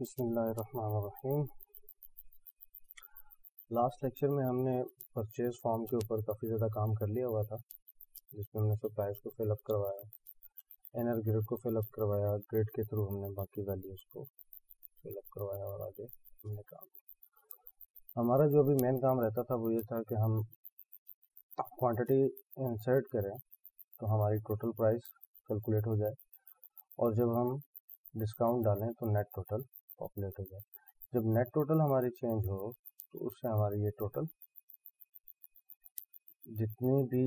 बसमीम last lecture में हमने परचेज फॉर्म के ऊपर काफ़ी ज़्यादा काम कर लिया हुआ था, जिसमें हमने सब प्राइस को फिलअप करवाया एनर ग्रिड को फिलअप करवाया ग्रिड के थ्रू हमने बाकी वैल्यूज़ को फिलअप करवाया और आगे हमने काम हमारा जो अभी मेन काम रहता था वो ये था कि हम क्वांटिटी इंसर्ट करें तो हमारी टोटल प्राइस कैलकुलेट हो जाए और जब हम डिस्काउंट डालें तो नेट टोटल पॉपुलेट हो जाए। जब नेट टोटल हमारी चेंज हो तो उससे हमारी ये टोटल जितनी भी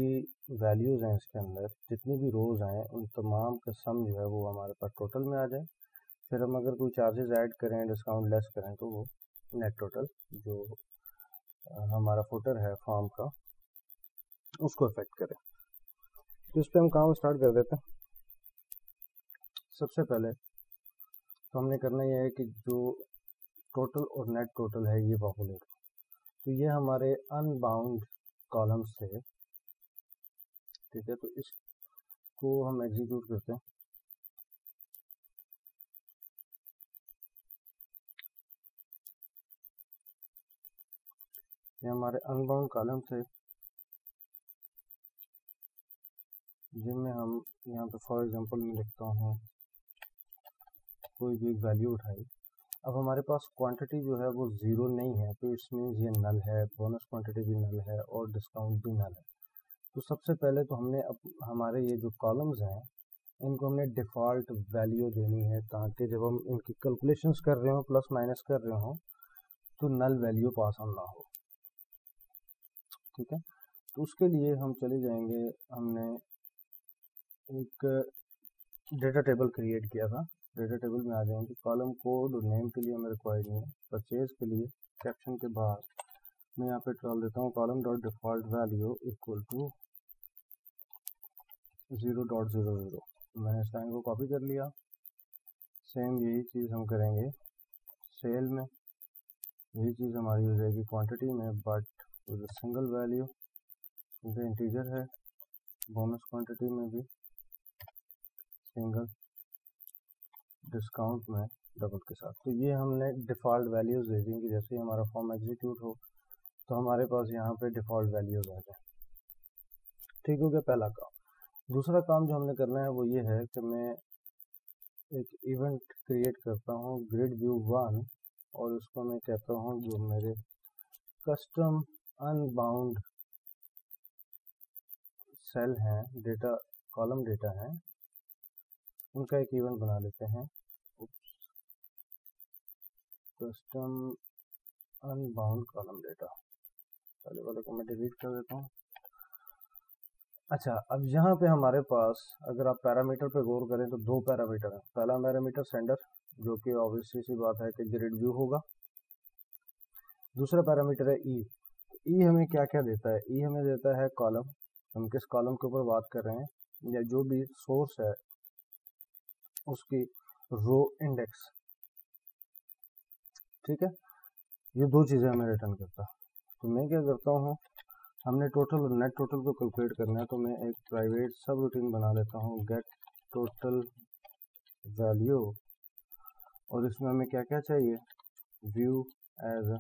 वैल्यूज़ हैं इसके अंदर, जितनी भी रोज़ आए, उन तमाम का सम जो है वो हमारे पास टोटल में आ जाए। फिर हम अगर कोई चार्जेस ऐड करें डिस्काउंट लेस करें तो वो नेट टोटल जो हमारा फोटर है फॉर्म का, उसको इफ़ेक्ट करें। तो इस पर हम काम स्टार्ट कर देते हैं। सबसे पहले तो हमने करना यह है कि जो टोटल और नेट टोटल है ये पॉपुलेट तो ये हमारे अनबाउंड कॉलम्स से ठीक है तो इसको हम एग्जीक्यूट करते हैं। ये हमारे अनबाउंड कॉलम से जिनमें हम यहाँ पे फॉर एग्जांपल मैं लिखता हूँ। कोई भी वैल्यू उठाई। अब हमारे पास क्वांटिटी जो है वो ज़ीरो नहीं है तो इट्स मीन्स ये नल है बोनस क्वांटिटी भी नल है और डिस्काउंट भी नल है। तो सबसे पहले तो हमने अब हमारे ये जो कॉलम्स हैं, इनको हमने डिफ़ॉल्ट वैल्यू देनी है ताकि जब हम इनकी कैलकुलेशंस कर रहे हो प्लस माइनस कर रहे हो तो नल वैल्यू पास ऑन ना हो। ठीक है? तो उसके लिए हम चले जाएँगे, हमने एक डेटा टेबल क्रिएट किया था। डेटा टेबल में आ जाएँगे कॉलम कोड और नेम के लिए हमें रिक्वायर्ड नहीं है। परचेज के लिए कैप्शन के बाद मैं यहाँ पे डाल देता हूँ column dot default value equal to zero dot zero zero मैंने इस लाइन को कॉपी कर लिया। सेम यही चीज़ हम करेंगे सेल में। यही चीज़ हमारी हो जाएगी क्वांटिटी में बट विद सिंगल वैल्यू क्योंकि इंटीजर है बोनस क्वांटिटी में भी सिंगल डिस्काउंट में डबल के साथ। तो ये हमने डिफ़ॉल्ट वैल्यूज़ दे दी कि जैसे ही हमारा फॉर्म एग्जीक्यूट हो तो हमारे पास यहाँ पे डिफ़ॉल्ट वैल्यूज़ आ जाए। ठीक, हो गया पहला काम। दूसरा काम जो हमने करना है वो ये है कि मैं एक इवेंट क्रिएट करता हूँ ग्रिड व्यू वन और उसको मैं कहता हूँ जो मेरे कस्टम अनबाउंड सेल हैं डेटा कॉलम डेटा हैं, उनका एक इवेंट बना लेते हैं। कस्टम अनबाउंड कॉलम डेटा पहले वाले को मैं डिलीट कर देता हूँ। अच्छा अब यहाँ पे हमारे पास, अगर आप पैरामीटर पे गौर करें तो दो पैरामीटर हैं। पहला पैरामीटर सेंडर जो कि ऑब्वियसली सी बात है कि ग्रिड व्यू होगा। दूसरा पैरामीटर है ई ई e हमें क्या क्या देता है? ई e हमें देता है कॉलम हम किस कॉलम के ऊपर बात कर रहे हैं? या जो भी सोर्स है, उसकी रो इंडेक्स ठीक है? ये दो चीज़ें हमें रिटर्न करता तो मैं क्या करता हूँ, हमने टोटल और नेट टोटल को कैलकुलेट करना है तो मैं एक प्राइवेट सब रूटीन बना लेता हूँ गेट टोटल वैल्यू और इसमें हमें क्या क्या चाहिए व्यू एज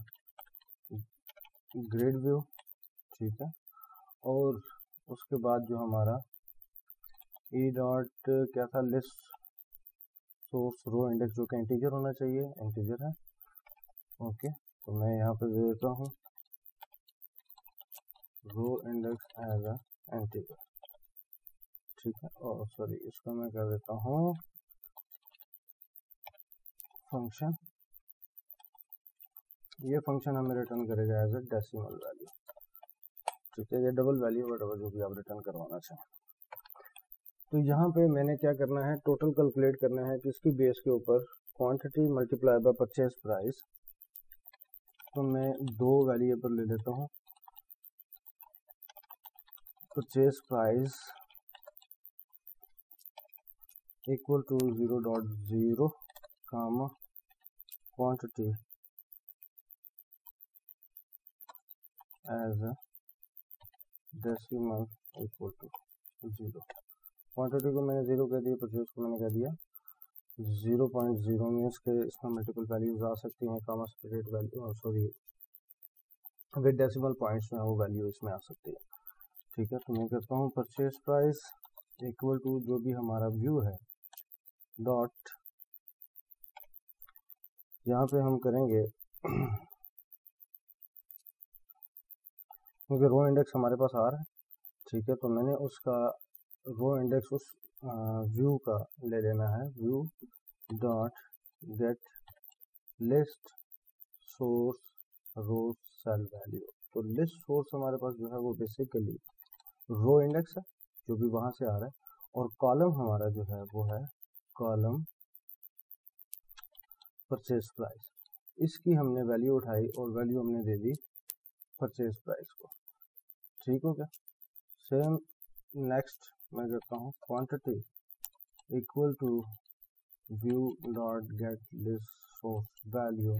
ग्रेड व्यू ठीक है? और उसके बाद जो हमारा ई e डॉट क्या था? लिस्ट सोर्स रो इंडेक्स जो कि इंटीजर होना चाहिए इंटीजर है। ओके तो मैं यहाँ पे दे देता हूँ। रो इंडेक्स एज अ ठीक है, और सॉरी इसको मैं कर देता हूँ। फ़ंक्शन ये फ़ंक्शन हमें रिटर्न करेगा एज अ डेसिमल वैल्यू ठीक है, ये डबल वैल्यू डबल जो भी आप रिटर्न करवाना चाहें। तो यहाँ पे मैंने क्या करना है टोटल कैलकुलेट करना है कि इसकी बेस के ऊपर quantity multiply by purchase price तो मैं दो वेरिएबल ले लेता हूँ। Purchase price equal to zero dot zero comma quantity as decimal equal to zero quantity को मैंने ज़ीरो कह दिया परचेज को मैंने कह दिया। ज़ीरो पॉइंट ज़ीरो मीन्स के इसमें मल्टीपल वैल्यूज़ आ सकती हैं comma spirit value sorry with decimal points में वो वैल्यू इसमें आ सकती है। ठीक है तो मैं कहता हूँ परचेज प्राइस इक्वल टू जो भी हमारा व्यू है डॉट यहाँ पे हम करेंगे, क्योंकि रो इंडेक्स हमारे पास आ रहा है, ठीक है तो मैंने उसका रो इंडेक्स उस व्यू का ले लेना है view dot get list source row cell value तो लिस्ट सोर्स हमारे पास जो है वो बेसिकली रो इंडेक्स है, जो भी वहाँ से आ रहा है, और कॉलम हमारा जो है वो है कॉलम परचेज प्राइस इसकी हमने वैल्यू उठाई और वैल्यू हमने दे दी परचेज प्राइस को. ठीक हो गया? सेम नेक्स्ट मैं कहता हूँ। Quantity equal to view dot get source value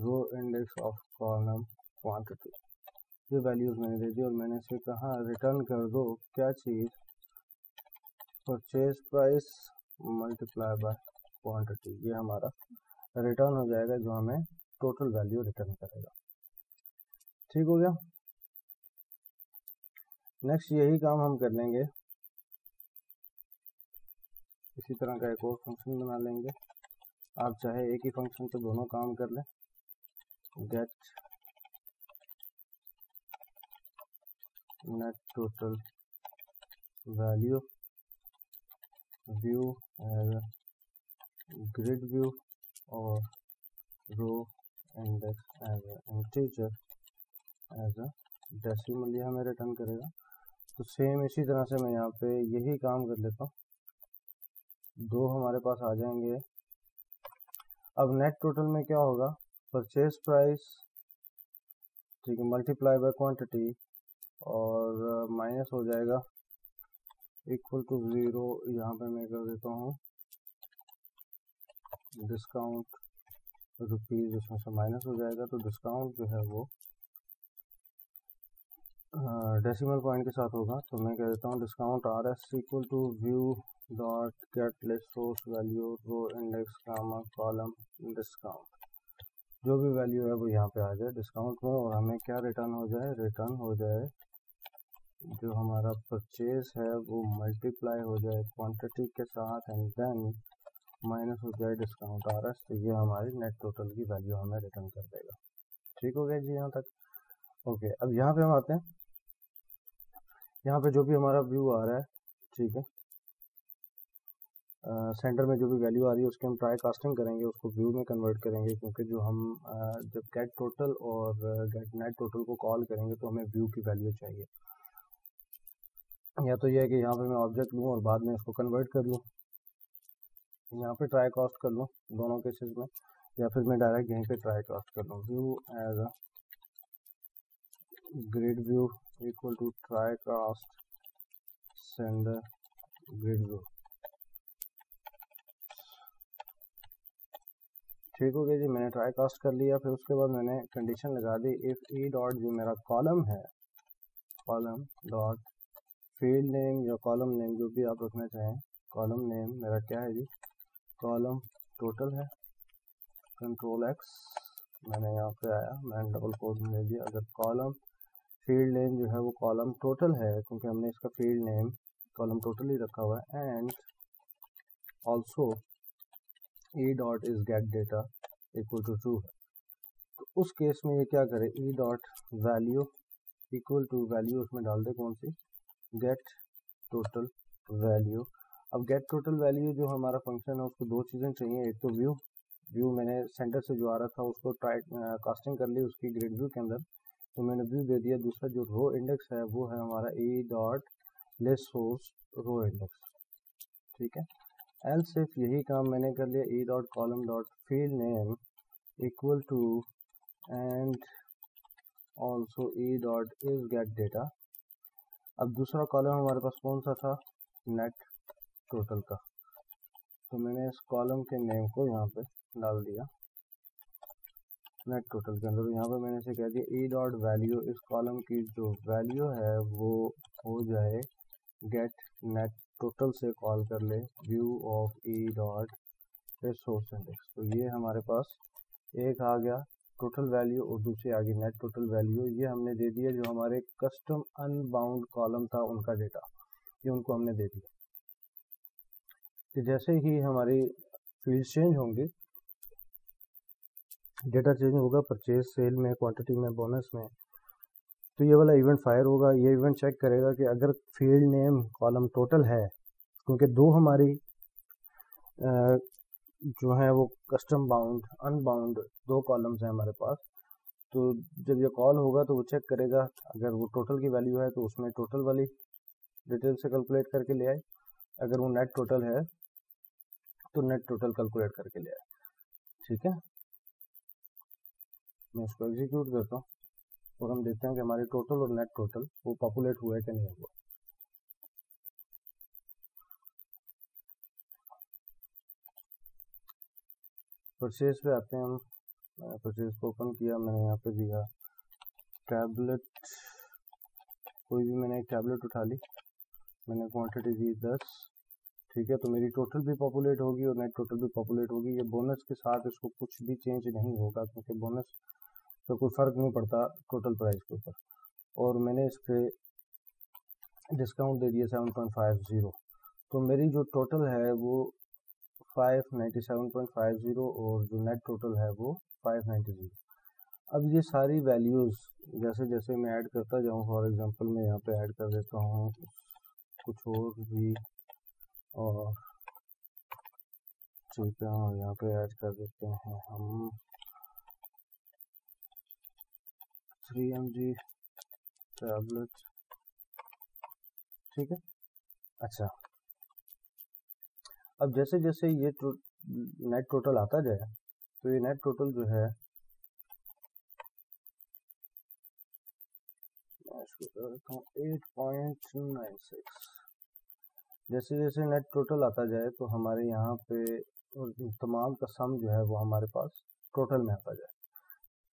row index of column quantity ये वैल्यूज़ मैंने दे दी और मैंने इसे कहा रिटर्न कर दो। क्या चीज़? Purchase price multiply by quantity ये हमारा रिटर्न हो जाएगा जो हमें टोटल वैल्यू रिटर्न करेगा। ठीक हो गया? नेक्स्ट यही काम हम कर लेंगे। इसी तरह का एक और फ़ंक्शन बना लेंगे। आप चाहे एक ही फ़ंक्शन पे दोनों काम कर लें। Get net total value view as grid view और row index as integer as a decimal ये हमें रिटर्न करेगा। तो सेम इसी तरह से मैं यहाँ पे यही काम कर लेता हूँ। दो हमारे पास आ जाएँगे। अब नेट टोटल में क्या होगा? परचेज प्राइस ठीक है मल्टीप्लाई बाय क्वांटिटी और माइनस हो जाएगा। इक्वल टू ज़ीरो यहाँ पे मैं कर देता हूँ। डिस्काउंट रुपीज़ इसमें से माइनस हो जाएगा तो डिस्काउंट जो है वो डेसिमल पॉइंट के साथ होगा। तो मैं कह देता हूँ discount R S equal to view dot get list source value row index comma column discount जो भी वैल्यू है वो यहाँ पे आ जाए डिस्काउंट में, और हमें क्या रिटर्न हो जाए? रिटर्न हो जाए, जो हमारा परचेज है, वो मल्टीप्लाई हो जाए क्वांटिटी के साथ एंड देन माइनस हो जाए डिस्काउंट आ रहा है तो ये हमारी नेट टोटल की वैल्यू हमें रिटर्न कर देगा। ठीक हो गया जी यहाँ तक? ओके अब यहाँ पे हम आते हैं। यहाँ पे जो भी हमारा व्यू आ रहा है, ठीक है? सेंटर में जो भी वैल्यू आ रही है, उसकी हम ट्राई कास्टिंग करेंगे, उसको व्यू में कन्वर्ट करेंगे, क्योंकि जो हम जब गेट टोटल और गेट नेट टोटल को कॉल करेंगे तो हमें व्यू की वैल्यू चाहिए। या तो यह है कि यहाँ पे मैं ऑब्जेक्ट लूँ और बाद में इसको कन्वर्ट कर लूँ। यहाँ पे ट्राई कास्ट कर लूँ, दोनों केसेस में, या फिर मैं डायरेक्ट यहीं पे ट्राई कास्ट कर लूँ। View as a grid view equal to try cast sender grid view ठीक हो गया जी, मैंने ट्राई कास्ट कर लिया, फिर उसके बाद मैंने कंडीशन लगा दी। इफ़ ई डॉट जो मेरा कॉलम है कॉलम डॉट फ़ील्ड नेम या कॉलम नेम जो भी आप रखना चाहें कॉलम नेम मेरा क्या है जी? कॉलम टोटल है। कंट्रोल एक्स मैंने यहाँ पे आया, मैंने डबल कोड में दिया। अगर कॉलम फ़ील्ड नेम जो है वो कॉलम टोटल है, क्योंकि हमने इसका फ़ील्ड नेम कॉलम टोटल ही रखा हुआ है and also E dot is get data equal to true है तो उस केस में ये क्या करे? E dot value equal to value उसमें डाल दे कौन सी? गेट टोटल वैल्यू अब गेट टोटल वैल्यू जो हमारा फ़ंक्शन है, उसको दो चीज़ें चाहिए। एक तो व्यू व्यू मैंने सेंटर से जो आ रहा था, उसको ट्राई कास्टिंग कर ली उसकी ग्रेड व्यू के अंदर। तो मैंने व्यू दे दिया। दूसरा जो रो इंडेक्स है, वो है हमारा E dot less source row index ठीक है? एल सिर्फ़ यही काम मैंने कर लिया E dot column dot field name equal to and also E dot is get data अब दूसरा कॉलम हमारे पास कौन सा था? नेट टोटल का। तो मैंने इस कॉलम के नेम को यहाँ पे डाल दिया। नेट टोटल के अंदर। यहाँ पे मैंने इसे कह दिया ई डॉट वैल्यू इस कॉलम की जो वैल्यू है वो हो जाए गेट नेट टोटल से कॉल कर ले व्यू ऑफ़ ई डॉट फिर सोर्स इंडेक्स तो ये हमारे पास एक आ गया टोटल वैल्यू और दूसरी आ गई नेट टोटल वैल्यू ये हमने दे दिया जो हमारे कस्टम अनबाउंड कॉलम था, उनका डेटा ये उनको हमने दे दिया। कि जैसे ही हमारी फ़ील्ड चेंज होंगी डेटा चेंज होगा परचेज सेल में क्वांटिटी में बोनस में तो ये वाला इवेंट फायर होगा, ये इवेंट चेक करेगा कि अगर फ़ील्ड नेम कॉलम टोटल है, क्योंकि दो हमारी जो है वो कस्टम बाउंड अनबाउंड दो कॉलम्स हैं हमारे पास। तो जब ये कॉल होगा तो वो चेक करेगा, अगर वो टोटल की वैल्यू है तो उसमें टोटल वाली डिटेल से कैलकुलेट करके ले आए। अगर वो नेट टोटल है तो नेट टोटल कैलकुलेट करके ले आए। ठीक है? मैं इसको एग्जीक्यूट करता हूँ। और हम देखते हैं कि हमारे टोटल और नेट टोटल वो पॉपुलेट हुआ है कि नहीं हुआ। परचेज पे आते हैं हम। परचेज को ओपन किया, मैंने यहाँ पे दिया। टैबलेट कोई भी मैंने एक टैबलेट उठा ली। मैंने क्वांटिटी दी दस। ठीक है तो मेरी टोटल भी पॉपुलेट होगी और नेट टोटल भी पॉपुलेट होगी। ये बोनस के साथ इसको कुछ भी चेंज नहीं होगा, क्योंकि बोनस का कोई फ़र्क नहीं पड़ता टोटल प्राइस के ऊपर। और मैंने इस पर डिस्काउंट दे दिया सेवन पॉइंट फाइव ज़ीरो तो मेरी जो टोटल है वो five ninety seven point five zero और जो नेट टोटल है वो फाइव नाइन्टी ज़ीरो अब ये सारी वैल्यूज़ जैसे जैसे मैं ऐड करता जाऊँ फॉर एग्ज़ाम्पल मैं यहाँ पे ऐड कर देता हूँ कुछ और भी, और ठीक है यहाँ पे ऐड कर देते हैं हम। थ्री एम जी टैबलेट ठीक है? अच्छा। अब जैसे जैसे ये टो, नेट टोटल आता जाए तो ये नेट टोटल जो है एट पॉइंट नाइन सिक्स जैसे जैसे नेट टोटल आता जाए तो हमारे यहाँ पे तमाम का सम जो है वो हमारे पास टोटल में आता जाए।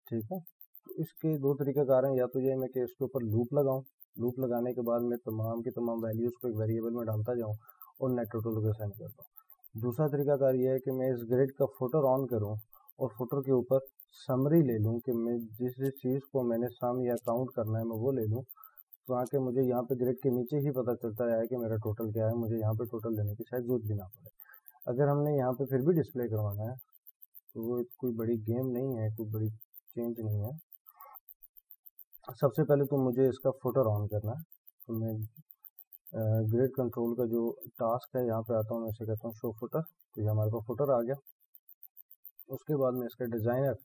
ठीक है? तो इसके दो तरीके कार हैं। या तो ये मैं कि इसके ऊपर लूप लगाऊँ। लूप लगाने के बाद मैं तमाम के तमाम वैल्यूज़ को एक वेरिएबल में डालता जाऊँ और नेट टोटल को सेंड कर दूँ दूसरा तरीका कार ये है कि मैं इस ग्रिड का फ़ोटो ऑन करूँ और फ़ोटो के ऊपर समरी ले लूँ कि मैं जिस जिस चीज़ को मैंने सम या काउंट करना है, मैं वो ले लूँ। तो आके मुझे यहाँ पे ग्रिड के नीचे ही पता चलता है कि मेरा टोटल क्या है। मुझे यहाँ पे टोटल लेने की शायद ज़रूरत भी ना पड़े। अगर हमने यहाँ पे फिर भी डिस्प्ले करवाना है तो वो कोई बड़ी गेम नहीं है, कोई बड़ी चेंज नहीं है। सबसे पहले तो मुझे इसका फुटर ऑन करना है। तो मैं ग्रेड कंट्रोल का जो टास्क है, यहाँ पे आता हूँ, मैं इसे कहता हूँ शो फुटर तो ये हमारे पास फुटर आ गया। उसके बाद मैं इसका डिज़ाइनर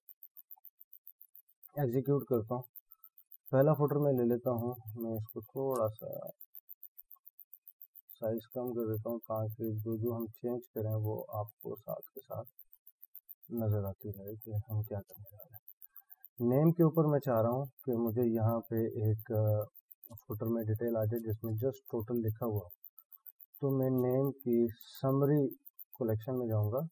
एग्जीक्यूट करता हूँ। पहला फुटर मैं ले लेता हूँ। मैं इसको थोड़ा सा साइज़ कम कर देता हूँ ताकि जो जो हम चेंज करें, वो आपको साथ के साथ नज़र आती रहे कि हम क्या करने रहे हैं। नेम के ऊपर मैं चाह रहा हूँ कि मुझे यहाँ पे एक फुटर में डिटेल आ जाए जिसमें जस्ट टोटल लिखा हुआ तो मैं नेम की समरी कलेक्शन में जाऊँगा।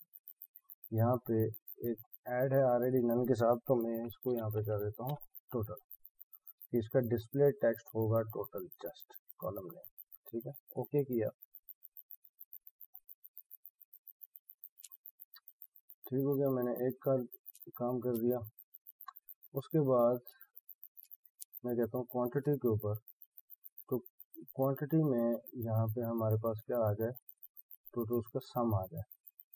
यहाँ पे एक ऐड है ऑलरेडी नन के साथ तो मैं इसको यहाँ पे कर देता हूँ टोटल इसका डिस्प्ले टेक्स्ट होगा टोटल जस्ट कॉलम नेम ठीक है? ओके किया। ठीक हो गया, मैंने एक का काम कर दिया। उसके बाद मैं कहता हूँ क्वांटिटी के ऊपर। तो क्वांटिटी में यहाँ पे हमारे पास क्या आ जाए? तो, तो उसका सम आ जाए।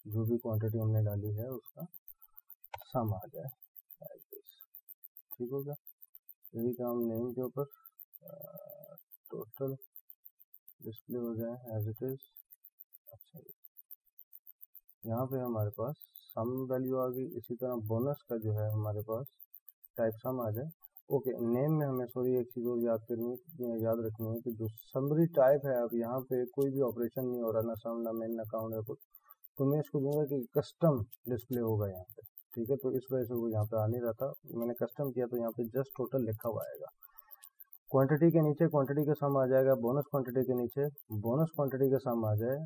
जो भी क्वांटिटी हमने डाली है उसका सम आ जाए। ठीक हो गया? यही काम नेम के ऊपर। टोटल डिस्प्ले हो जाए एज इट इज़ अच्छा यहाँ पे हमारे पास सम वैल्यू आ गई। इसी तरह बोनस का जो है हमारे पास टाइप सम आ जाए ओके नेम में हमें सॉरी एक चीज़ और याद करनी याद रखनी है कि जो समरी टाइप है, अब यहाँ पे कोई भी ऑपरेशन नहीं हो रहा, ना सम ना मेन ना काउंट या कुछ। तो मैं इसको दूँगा कि कस्टम डिस्प्ले होगा यहाँ पे, ठीक है? तो इस वजह से वो यहाँ पे आ नहीं रहा था। मैंने कस्टम किया तो यहाँ पे जस्ट टोटल लिखा हुआ आएगा। क्वांटिटी के नीचे क्वांटिटी का सम आ जाएगा बोनस क्वांटिटी के नीचे बोनस क्वांटिटी का सम आ जाए,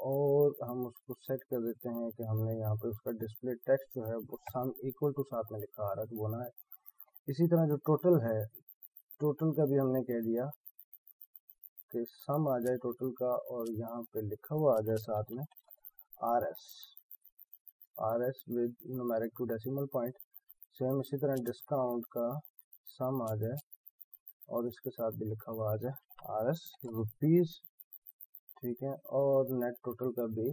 और हम उसको सेट कर देते हैं कि हमने यहाँ पे उसका डिस्प्ले टेक्स्ट जो है, वो सम इक्वल टू साथ में लिखा आ रहा है तो बोना है इसी तरह जो टोटल है टोटल का भी हमने कह दिया कि सम आ जाए टोटल का और यहाँ पे लिखा हुआ आ जाए साथ में R S R S with numeric two decimal point same इसी तरह डिस्काउंट का सम आ जाए और इसके साथ भी लिखा हुआ आ जाए आर एस रुपीज़ ठीक है, और नेट टोटल का भी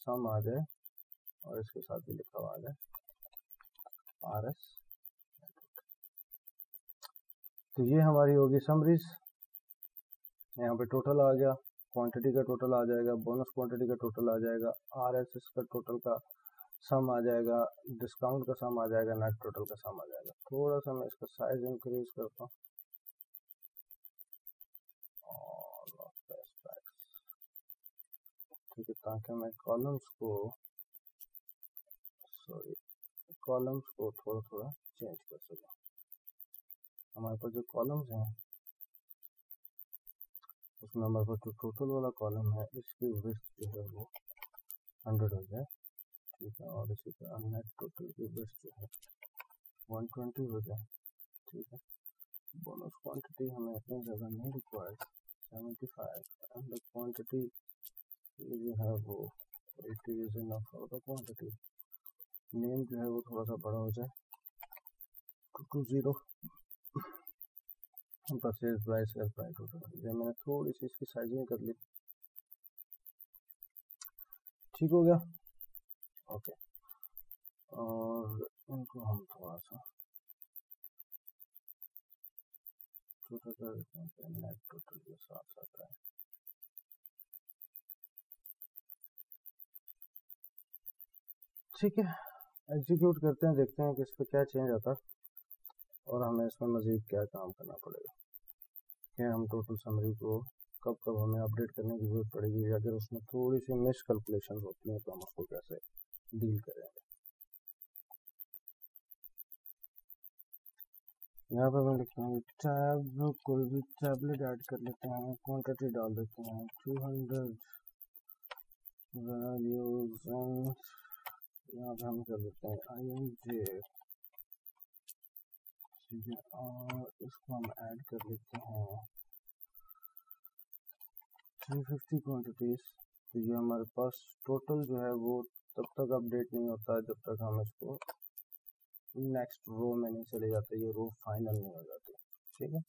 सम आ जाए और इसके साथ भी लिखा हुआ आ जाए आर एस तो ये हमारी होगी समरीज यहाँ पे टोटल आ गया। क्वांटिटी का टोटल आ जाएगा। बोनस क्वांटिटी का टोटल आ जाएगा। आर एस एस का टोटल का सम आ जाएगा। डिस्काउंट का सम आ जाएगा। नेट टोटल का सम आ जाएगा। थोड़ा सा मैं इसका साइज़ इंक्रीज करता हूँ। ठीक है, ताकि मैं कॉलम्स को सॉरी कॉलम्स को थोड़ा थोड़ा चेंज कर सकूँ। हमारे पास जो कॉलम्स हैं, उसमें हमारे पास जो टोटल वाला कॉलम है, इसकी विड्थ जो है वो हंड्रेड हो जाए। ठीक है, और इसी तरह नेट टोटल की विड्थ जो है वन ट्वेंटी हो जाए। ठीक है बोनस क्वांटिटी हमें इतनी ज़्यादा नहीं required seventy five and the quantity जो है वो it is enough for the quantity name जो है वो थोड़ा सा बड़ा हो जाए two two zero purchase price sale price total मैंने थोड़ी सी इसकी साइजिंग कर ली ठीक हो गया ओके और इनको हम थोड़ा सा छोटा कर देते हैं नेट टोटल के साथ साथ है ठीक है एग्जीक्यूट करते हैं देखते हैं कि इस पर क्या चेंज आता है और हमें इसमें मज़ीद क्या काम करना पड़ेगा? कि हम टोटल समरी को कब कब हमें अपडेट करने की ज़रूरत पड़ेगी? या अगर उसमें थोड़ी सी मिस कैलकुलेशन होती हैं तो हम उसको कैसे डील करेंगे? यहाँ पर मैं लिखता हूँ टैब कोई भी टैबलेट ऐड कर लेते हैं क्वांटिटी डाल देते हैं टू हंड्रेड वैल्यूज़ यहाँ पे हम कर देते हैं आई एन जे ठीक है और इसको हम ऐड कर लेते हैं थ्री फिफ्टी क्वान्टिटीज तो ये हमारे पास टोटल जो है वो तब तक अपडेट नहीं होता जब तक हम इसको नेक्स्ट रो में नहीं चले जाते, ये रो फाइनल नहीं हो जाती। ठीक है?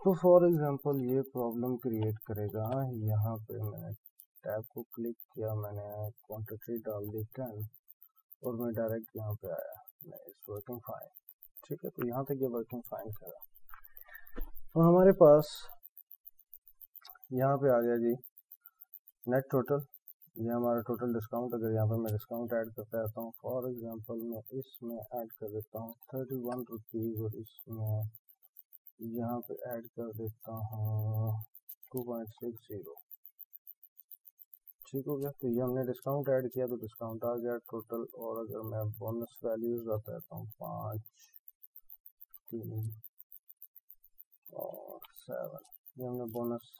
तो फॉर एग्जांपल ये प्रॉब्लम क्रिएट करेगा। यहाँ पे मैंने टैब को क्लिक किया, मैंने क्वांटिटी डाल दी टेन और मैं डायरेक्ट यहाँ पे आया। मैं इस वर्किंग फाइन ठीक है तो यहाँ तक ये वर्किंग फाइन करा तो हमारे पास यहाँ पे आ गया जी नेट टोटल ये हमारा टोटल डिस्काउंट अगर यहाँ पे मैं डिस्काउंट ऐड करता रहता हूँ फॉर एग्जांपल मैं इसमें ऐड कर देता हूँ थर्टी वन रुपीज़ और इसमें यहाँ पे ऐड कर देता हूँ टू पॉइंट सिक्स ज़ीरो ठीक हो गया तो ये हमने डिस्काउंट ऐड किया तो डिस्काउंट आ गया टोटल और अगर मैं बोनस वैल्यूज़ रहता हूँ, पाँच तीन और सेवन ये हमने बोनस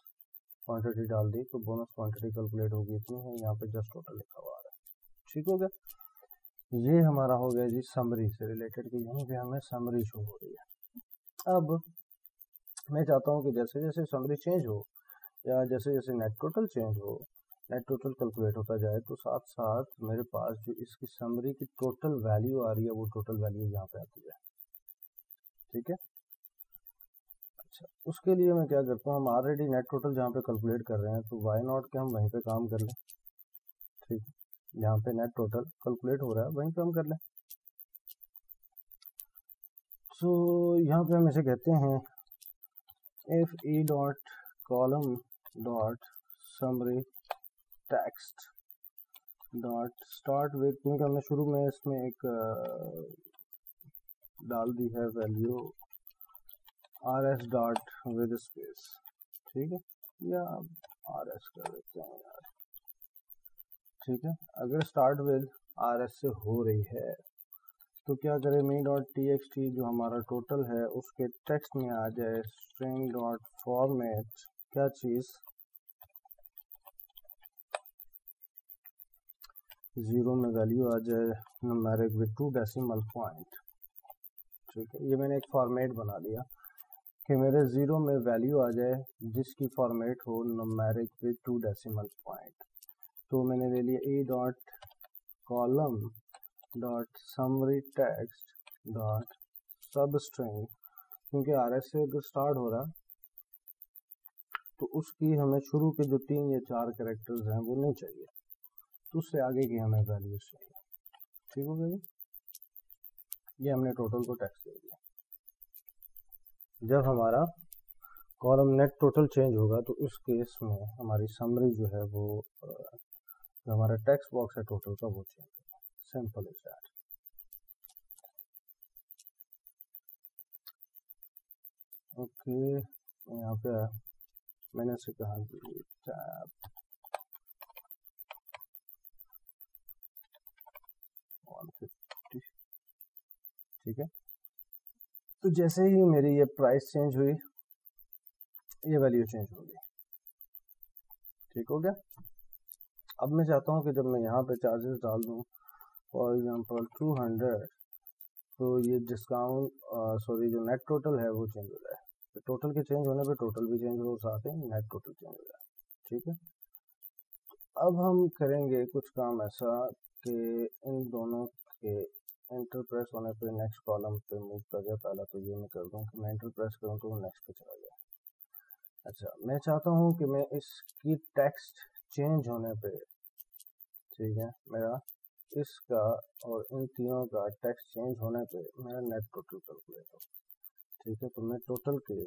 क्वांटिटी डाल दी तो बोनस क्वांटिटी कैलकुलेट होगी इतनी है, यहाँ पे जस्ट टोटल लिखा हुआ है। ठीक हो गया? ये हमारा हो गया जी समरी से रिलेटेड कि यहीं पे हमें समरी शो हो रही है। अब मैं चाहता हूँ कि जैसे जैसे समरी चेंज हो, या जैसे जैसे नेट टोटल चेंज हो नेट टोटल कैलकुलेट होता जाए तो साथ साथ मेरे पास जो इसकी समरी की टोटल वैल्यू आ रही है, वो टोटल वैल्यू यहाँ पे आती है। ठीक है? अच्छा उसके लिए मैं क्या करता हूँ, हम ऑलरेडी नेट टोटल जहाँ पे कैलकुलेट कर रहे हैं तो वाई नॉट के हम वहीं पे काम कर लें? ठीक है यहाँ पे नेट टोटल कैलकुलेट हो रहा है, वहीं पे हम कर लें। सो तो यहाँ पे हम इसे कहते हैं F E dot column dot summary text dot start with क्योंकि हमने शुरू में इसमें एक डाल दी है value R S dot with space ठीक है? या आर एस कर देते हैं यार। ठीक है? अगर स्टार्ट विद आर एस से हो रही है तो क्या करें? Me dot T X T जो हमारा टोटल है, उसके टेक्स्ट में आ जाए स्ट्रिंग डॉट फॉर्मेट क्या चीज़? ज़ीरो में वैल्यू आ जाए numeric with two decimal point ठीक है। ये मैंने एक फॉर्मेट बना लिया कि मेरे ज़ीरो में वैल्यू आ जाए, जिसकी फॉर्मेट हो numeric with two decimal point तो मैंने ले लिया A dot column dot summary text dot substring क्योंकि आर एस से स्टार्ट हो रहा तो उसकी हमें शुरू के जो तीन या चार करेक्टर्स हैं, वो नहीं चाहिए। तो उससे आगे की हमें वैल्यूज़ चाहिए। ठीक हो गया ये हमने टोटल को टैक्स दे दिया। जब हमारा कॉलम नेट टोटल चेंज होगा तो उस केस में हमारी समरी जो है वो जो हमारा टेक्स्ट बॉक्स है टोटल का वो चेंज होगा। सिंपल इज़ दैट ओके यहाँ पे मैंने से कहा कि टैब ठीक है? तो जैसे ही मेरी ये प्राइस चेंज हुई, ये वैल्यू चेंज हो गई। ठीक हो गया? अब मैं चाहता हूँ कि जब मैं यहाँ पे चार्जेस डाल दूँ फॉर एग्जांपल 200 तो ये डिस्काउंट सॉरी जो नेट टोटल है, वो चेंज हो जाए तो टोटल के चेंज होने पे टोटल भी चेंज हो, साथ ही नेट टोटल चेंज हो जाए ठीक है? अब हम करेंगे कुछ काम ऐसा कि इन दोनों के एंटर प्रेस होने पे नेक्स्ट कॉलम पे मूव कर जाए पहला तो ये मैं कर दूँ कि मैं एंटर प्रेस करूँ तो नेक्स्ट पे चला जाए अच्छा मैं चाहता हूँ कि मैं इसकी टेक्स्ट चेंज होने पे, ठीक है, मेरा इसका और इन तीनों का टेक्स्ट चेंज होने पे मेरा नेट टोटल कैलकुलेट हो। ठीक है तो मैं टोटल के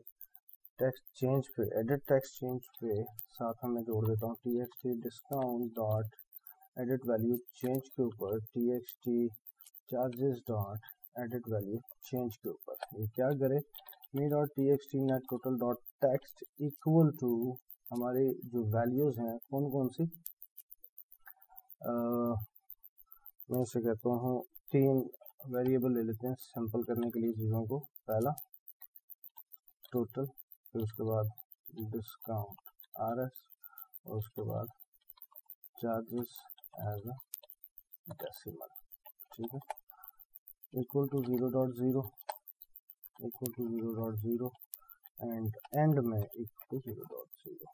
टेक्स्ट चेंज पे एडिट टेक्स्ट चेंज पे साथ में जोड़ देता हूँ। T X T discount dot edit value change के ऊपर T X T charges dot edit value change के ऊपर। ये क्या करे? Me dot T X T net total dot text equal to हमारे जो वैल्यूज़ हैं कौन कौन सी? आ, मैं इसे कहता हूँ तीन वेरिएबल ले लेते हैं सिंपल करने के लिए चीज़ों को। पहला टोटल फिर उसके बाद डिस्काउंट आर एस और उसके बाद चार्जेस एज डेसिमल ठीक है। Equal to zero dot zero equal to zero dot zero and and में equal to zero dot zero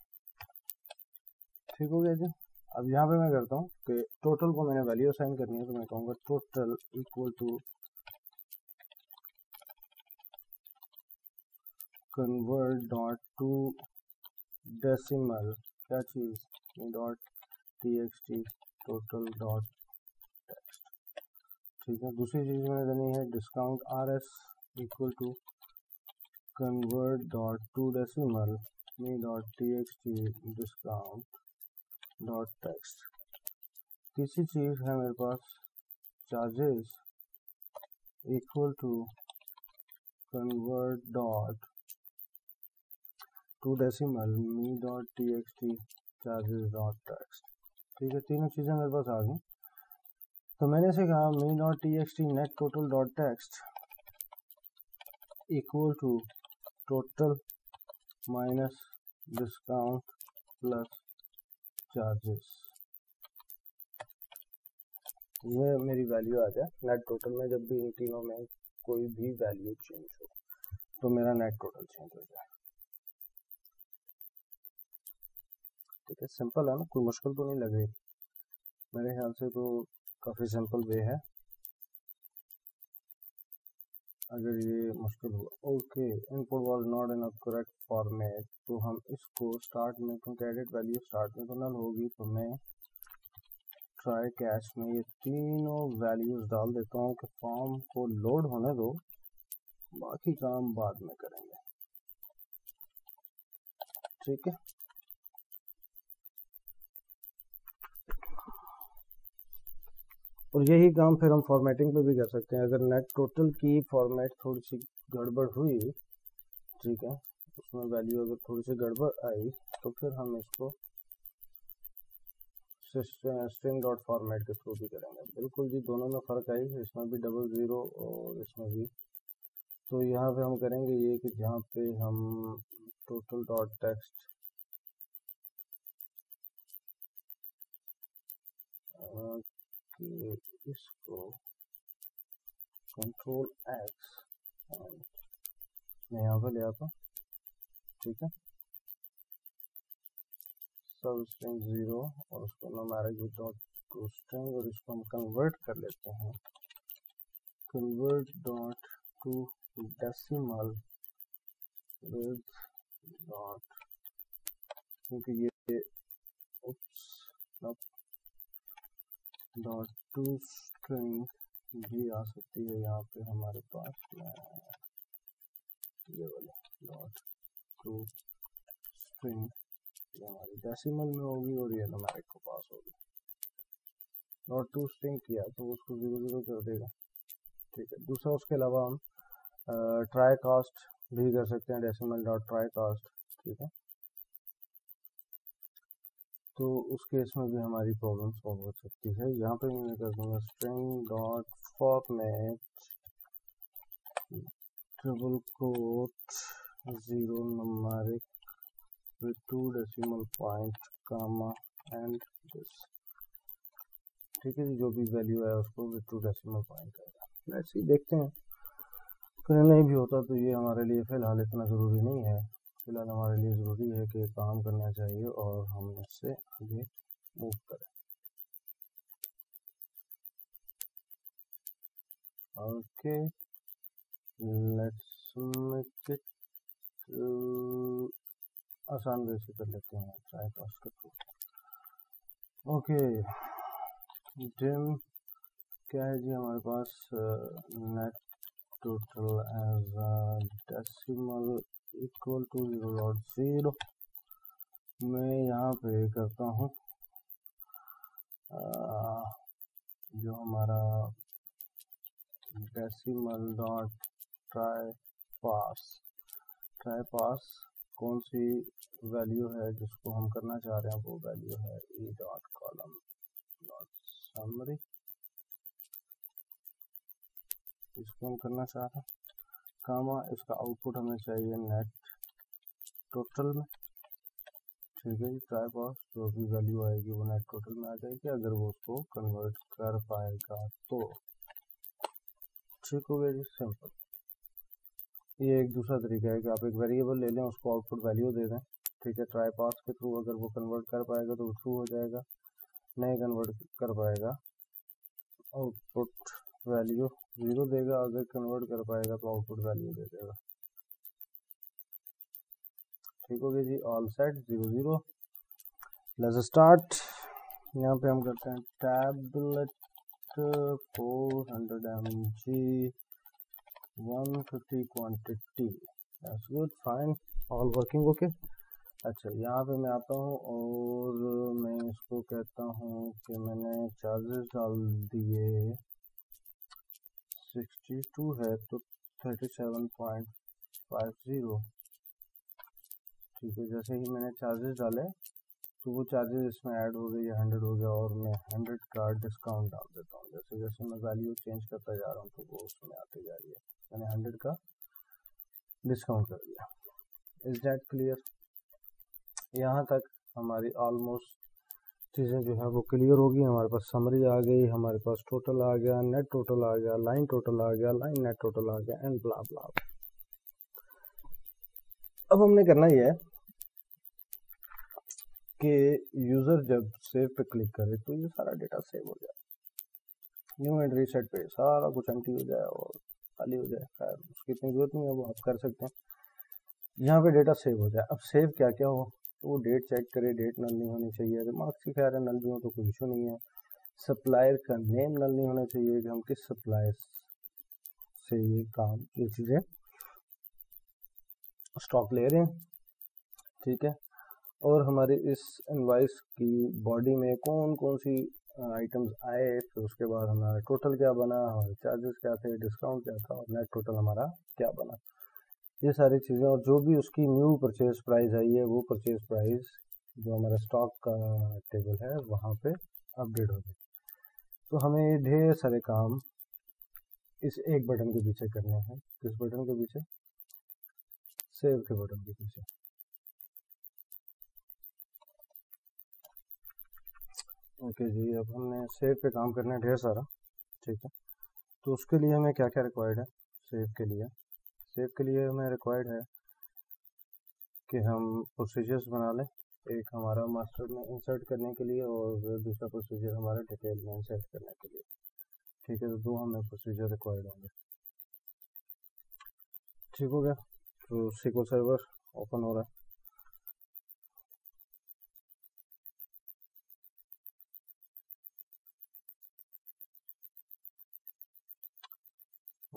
ठीक हो गया जी। अब यहाँ पे मैं करता हूँ कि टोटल को मैंने वैल्यू असाइन करनी है तो मैं कहूँगा total equal to convert dot to decimal क्या चीज़ dot T X T total dot text ठीक है। दूसरी चीज़ मैंने देनी है discount R S equal to convert dot to dot me dot T dot txt discount dot text तीसरी चीज़ है मेरे पास charges equal to convert dot to decimal me dot T X T charges dot text ठीक है, तीनों चीज़ें मेरे पास आ गई। तो मैंने से कहा me dot T X T net total dot text equal to total minus discount plus charges ये मेरी वैल्यू आ जाए नेट टोटल में जब भी इन तीनों में कोई भी वैल्यू चेंज हो तो मेरा नेट टोटल चेंज हो जाए। ठीक है सिंपल है ना? कोई मुश्किल तो नहीं लग रही। मेरे ख्याल से तो काफ़ी सिंपल वे है। अगर ये मुश्किल हुआ। Okay input was not in correct format तो हम इसको स्टार्ट में, क्योंकि एडिट वैल्यू स्टार्ट में तो नल होगी तो मैं ट्राई कैश में ये तीनों वैल्यूज़ डाल देता हूँ कि फॉर्म को लोड होने दो। बाकी काम बाद में करेंगे। ठीक है? और यही काम फिर हम फॉर्मेटिंग पे भी कर सकते हैं। अगर नेट टोटल की फॉर्मेट थोड़ी सी गड़बड़ हुई, ठीक है, उसमें वैल्यू अगर थोड़ी सी गड़बड़ आई तो फिर हम इसको स्ट्रिंग डॉट फॉर्मेट के थ्रू भी करेंगे। बिल्कुल जी, दोनों में फ़र्क आई, इसमें भी डबल ज़ीरो और इसमें भी। तो यहाँ पे हम करेंगे ये कि जहाँ पे हम टोटल डॉट टेक्स्ट कि इसको कंट्रोल एक्स मैं यहाँ पर ले आता हूँ ठीक है सब स्ट्रिंग ज़ीरो और उसको numeric with dot to string और इसको हम कन्वर्ट कर लेते हैं। Convert dot to decimal with dot क्योंकि ये डॉट टू स्ट्रिंग भी आ सकती है यहाँ पे हमारे पास। ये वाले डॉट टू स्ट्रिंग ये हमारी डेसिमल में होगी और ये नंबरिक को पास होगी। डॉट टू स्ट्रिंग किया तो उसको ज़ीरो ज़ीरो कर देगा। ठीक है, दूसरा उसके अलावा हम ट्राई कास्ट भी कर सकते हैं डेसिमल डॉट ट्राई कास्ट ठीक है। तो उस केस में भी हमारी प्रॉब्लम सॉल्व हो सकती है। यहाँ पे मैं कर दूँगा string dot format triple quote zero numeric with two decimal point comma and this ठीक है जी, जो भी वैल्यू है उसको विथ टू डेसिमल पॉइंट आएगा ऐसे ही देखते हैं। कहीं नहीं भी होता तो ये हमारे लिए फ़िलहाल इतना ज़रूरी नहीं है। फ़िलहाल हमारे लिए ज़रूरी है कि काम करना चाहिए और हम इससे आगे मूव करें। ओके लेट्स मेक इट आसान वे से कर लेते हैं ट्राई कास्ट के थ्रू ओके डिम क्या है जी हमारे पास net total as decimal equal to zero dot zero मैं यहाँ पे करता हूँ जो हमारा decimal dot try parse try parse कौन सी वैल्यू है जिसको हम करना चाह रहे हैं? वो वैल्यू है E dot column dot summary इसको हम करना चाह रहे हैं। कामा इसका आउटपुट हमें चाहिए नेट टोटल में। ठीक है जी ट्राई पास जो भी वैल्यू आएगी वो नेट टोटल में आ जाएगी, अगर वो उसको कन्वर्ट कर पाएगा तो। ठीक हो गया जी, सिंपल। ये एक दूसरा तरीका है कि आप एक वेरिएबल ले लें, उसको आउटपुट वैल्यू दे दें। ठीक है, ट्राई पास के थ्रू अगर वो कन्वर्ट कर पाएगा तो ट्रू हो जाएगा, नहीं कन्वर्ट कर पाएगा। आउटपुट वैल्यू ज़ीरो देगा, अगर कन्वर्ट कर पाएगा तो आउटपुट वैल्यू दे देगा। ठीक हो गया जी all set zero zero. Let's start यहाँ पे हम करते हैं tablet four hundred M G 150 quantity that's good fine all working okay अच्छा यहाँ पे मैं आता हूँ और मैं इसको कहता हूँ कि मैंने चार्जेस डाल दिए। 62 है तो 37.50 ठीक है, जैसे ही मैंने चार्जेस डाले तो वो चार्जेस इसमें ऐड हो गए, या हंड्रेड हो गया और मैं हंड्रेड का डिस्काउंट डाल देता हूँ। जैसे जैसे मैं वैल्यू चेंज करता जा रहा हूँ तो वो उसमें आती जा रही है। मैंने हंड्रेड का डिस्काउंट कर दिया। इज़ डैट क्लियर यहाँ तक हमारी ऑलमोस्ट चीज़ें जो है वो क्लियर होगी हमारे पास समरी आ गई, हमारे पास टोटल आ गया नेट टोटल आ गया लाइन टोटल आ गया लाइन नेट टोटल आ गया एंड ब्ला ब्ला अब हमने करना ही है कि यूज़र जब सेव पे क्लिक करे तो ये सारा डेटा सेव हो जाए। न्यू एंड रीसेट पे सारा कुछ एंटी हो जाए और खाली हो जाए। खैर, उसकी इतनी ज़रूरत नहीं है वो आप कर सकते हैं। यहाँ पे डेटा सेव हो जाए। अब सेव क्या क्या हो? तो वो डेट चेक करे डेट नल नहीं होनी चाहिए। अगर मार्क्स की खैर है नल भी हो तो कोई इशू नहीं है। सप्लायर का नेम नल नहीं होना चाहिए कि हम किस सप्लायर से ये काम, ये चीज़ें स्टॉक ले रहे हैं। ठीक है? और हमारे इस इनवाइस की बॉडी में कौन कौन सी आइटम्स आए, फिर उसके बाद हमारा टोटल क्या बना, हमारे चार्जेस क्या थे डिस्काउंट क्या था, और नेट टोटल हमारा क्या बना। ये सारी चीज़ें और जो भी उसकी न्यू परचेज प्राइस आई है, वो परचेज प्राइस जो हमारा स्टॉक का टेबल है, वहाँ पे अपडेट हो जाए तो हमें ये ढेर सारे काम इस एक बटन के पीछे करने हैं। किस बटन के पीछे? सेव के बटन के पीछे। ओके जी, अब हमने सेव पे काम करना है ढेर सारा, ठीक है। तो उसके लिए हमें क्या क्या रिक्वायर्ड है सेव के लिए? सेव के लिए हमें रिक्वायर्ड है कि हम प्रोसीजर्स बना लें। एक हमारा मास्टर में इंसर्ट करने के लिए और दूसरा प्रोसीजर हमारा डिटेल में इंसर्ट करने के लिए। ठीक है तो दो हमें प्रोसीजर रिक्वायर्ड होंगे। ठीक हो गया तो सीको सर्वर ओपन हो रहा है।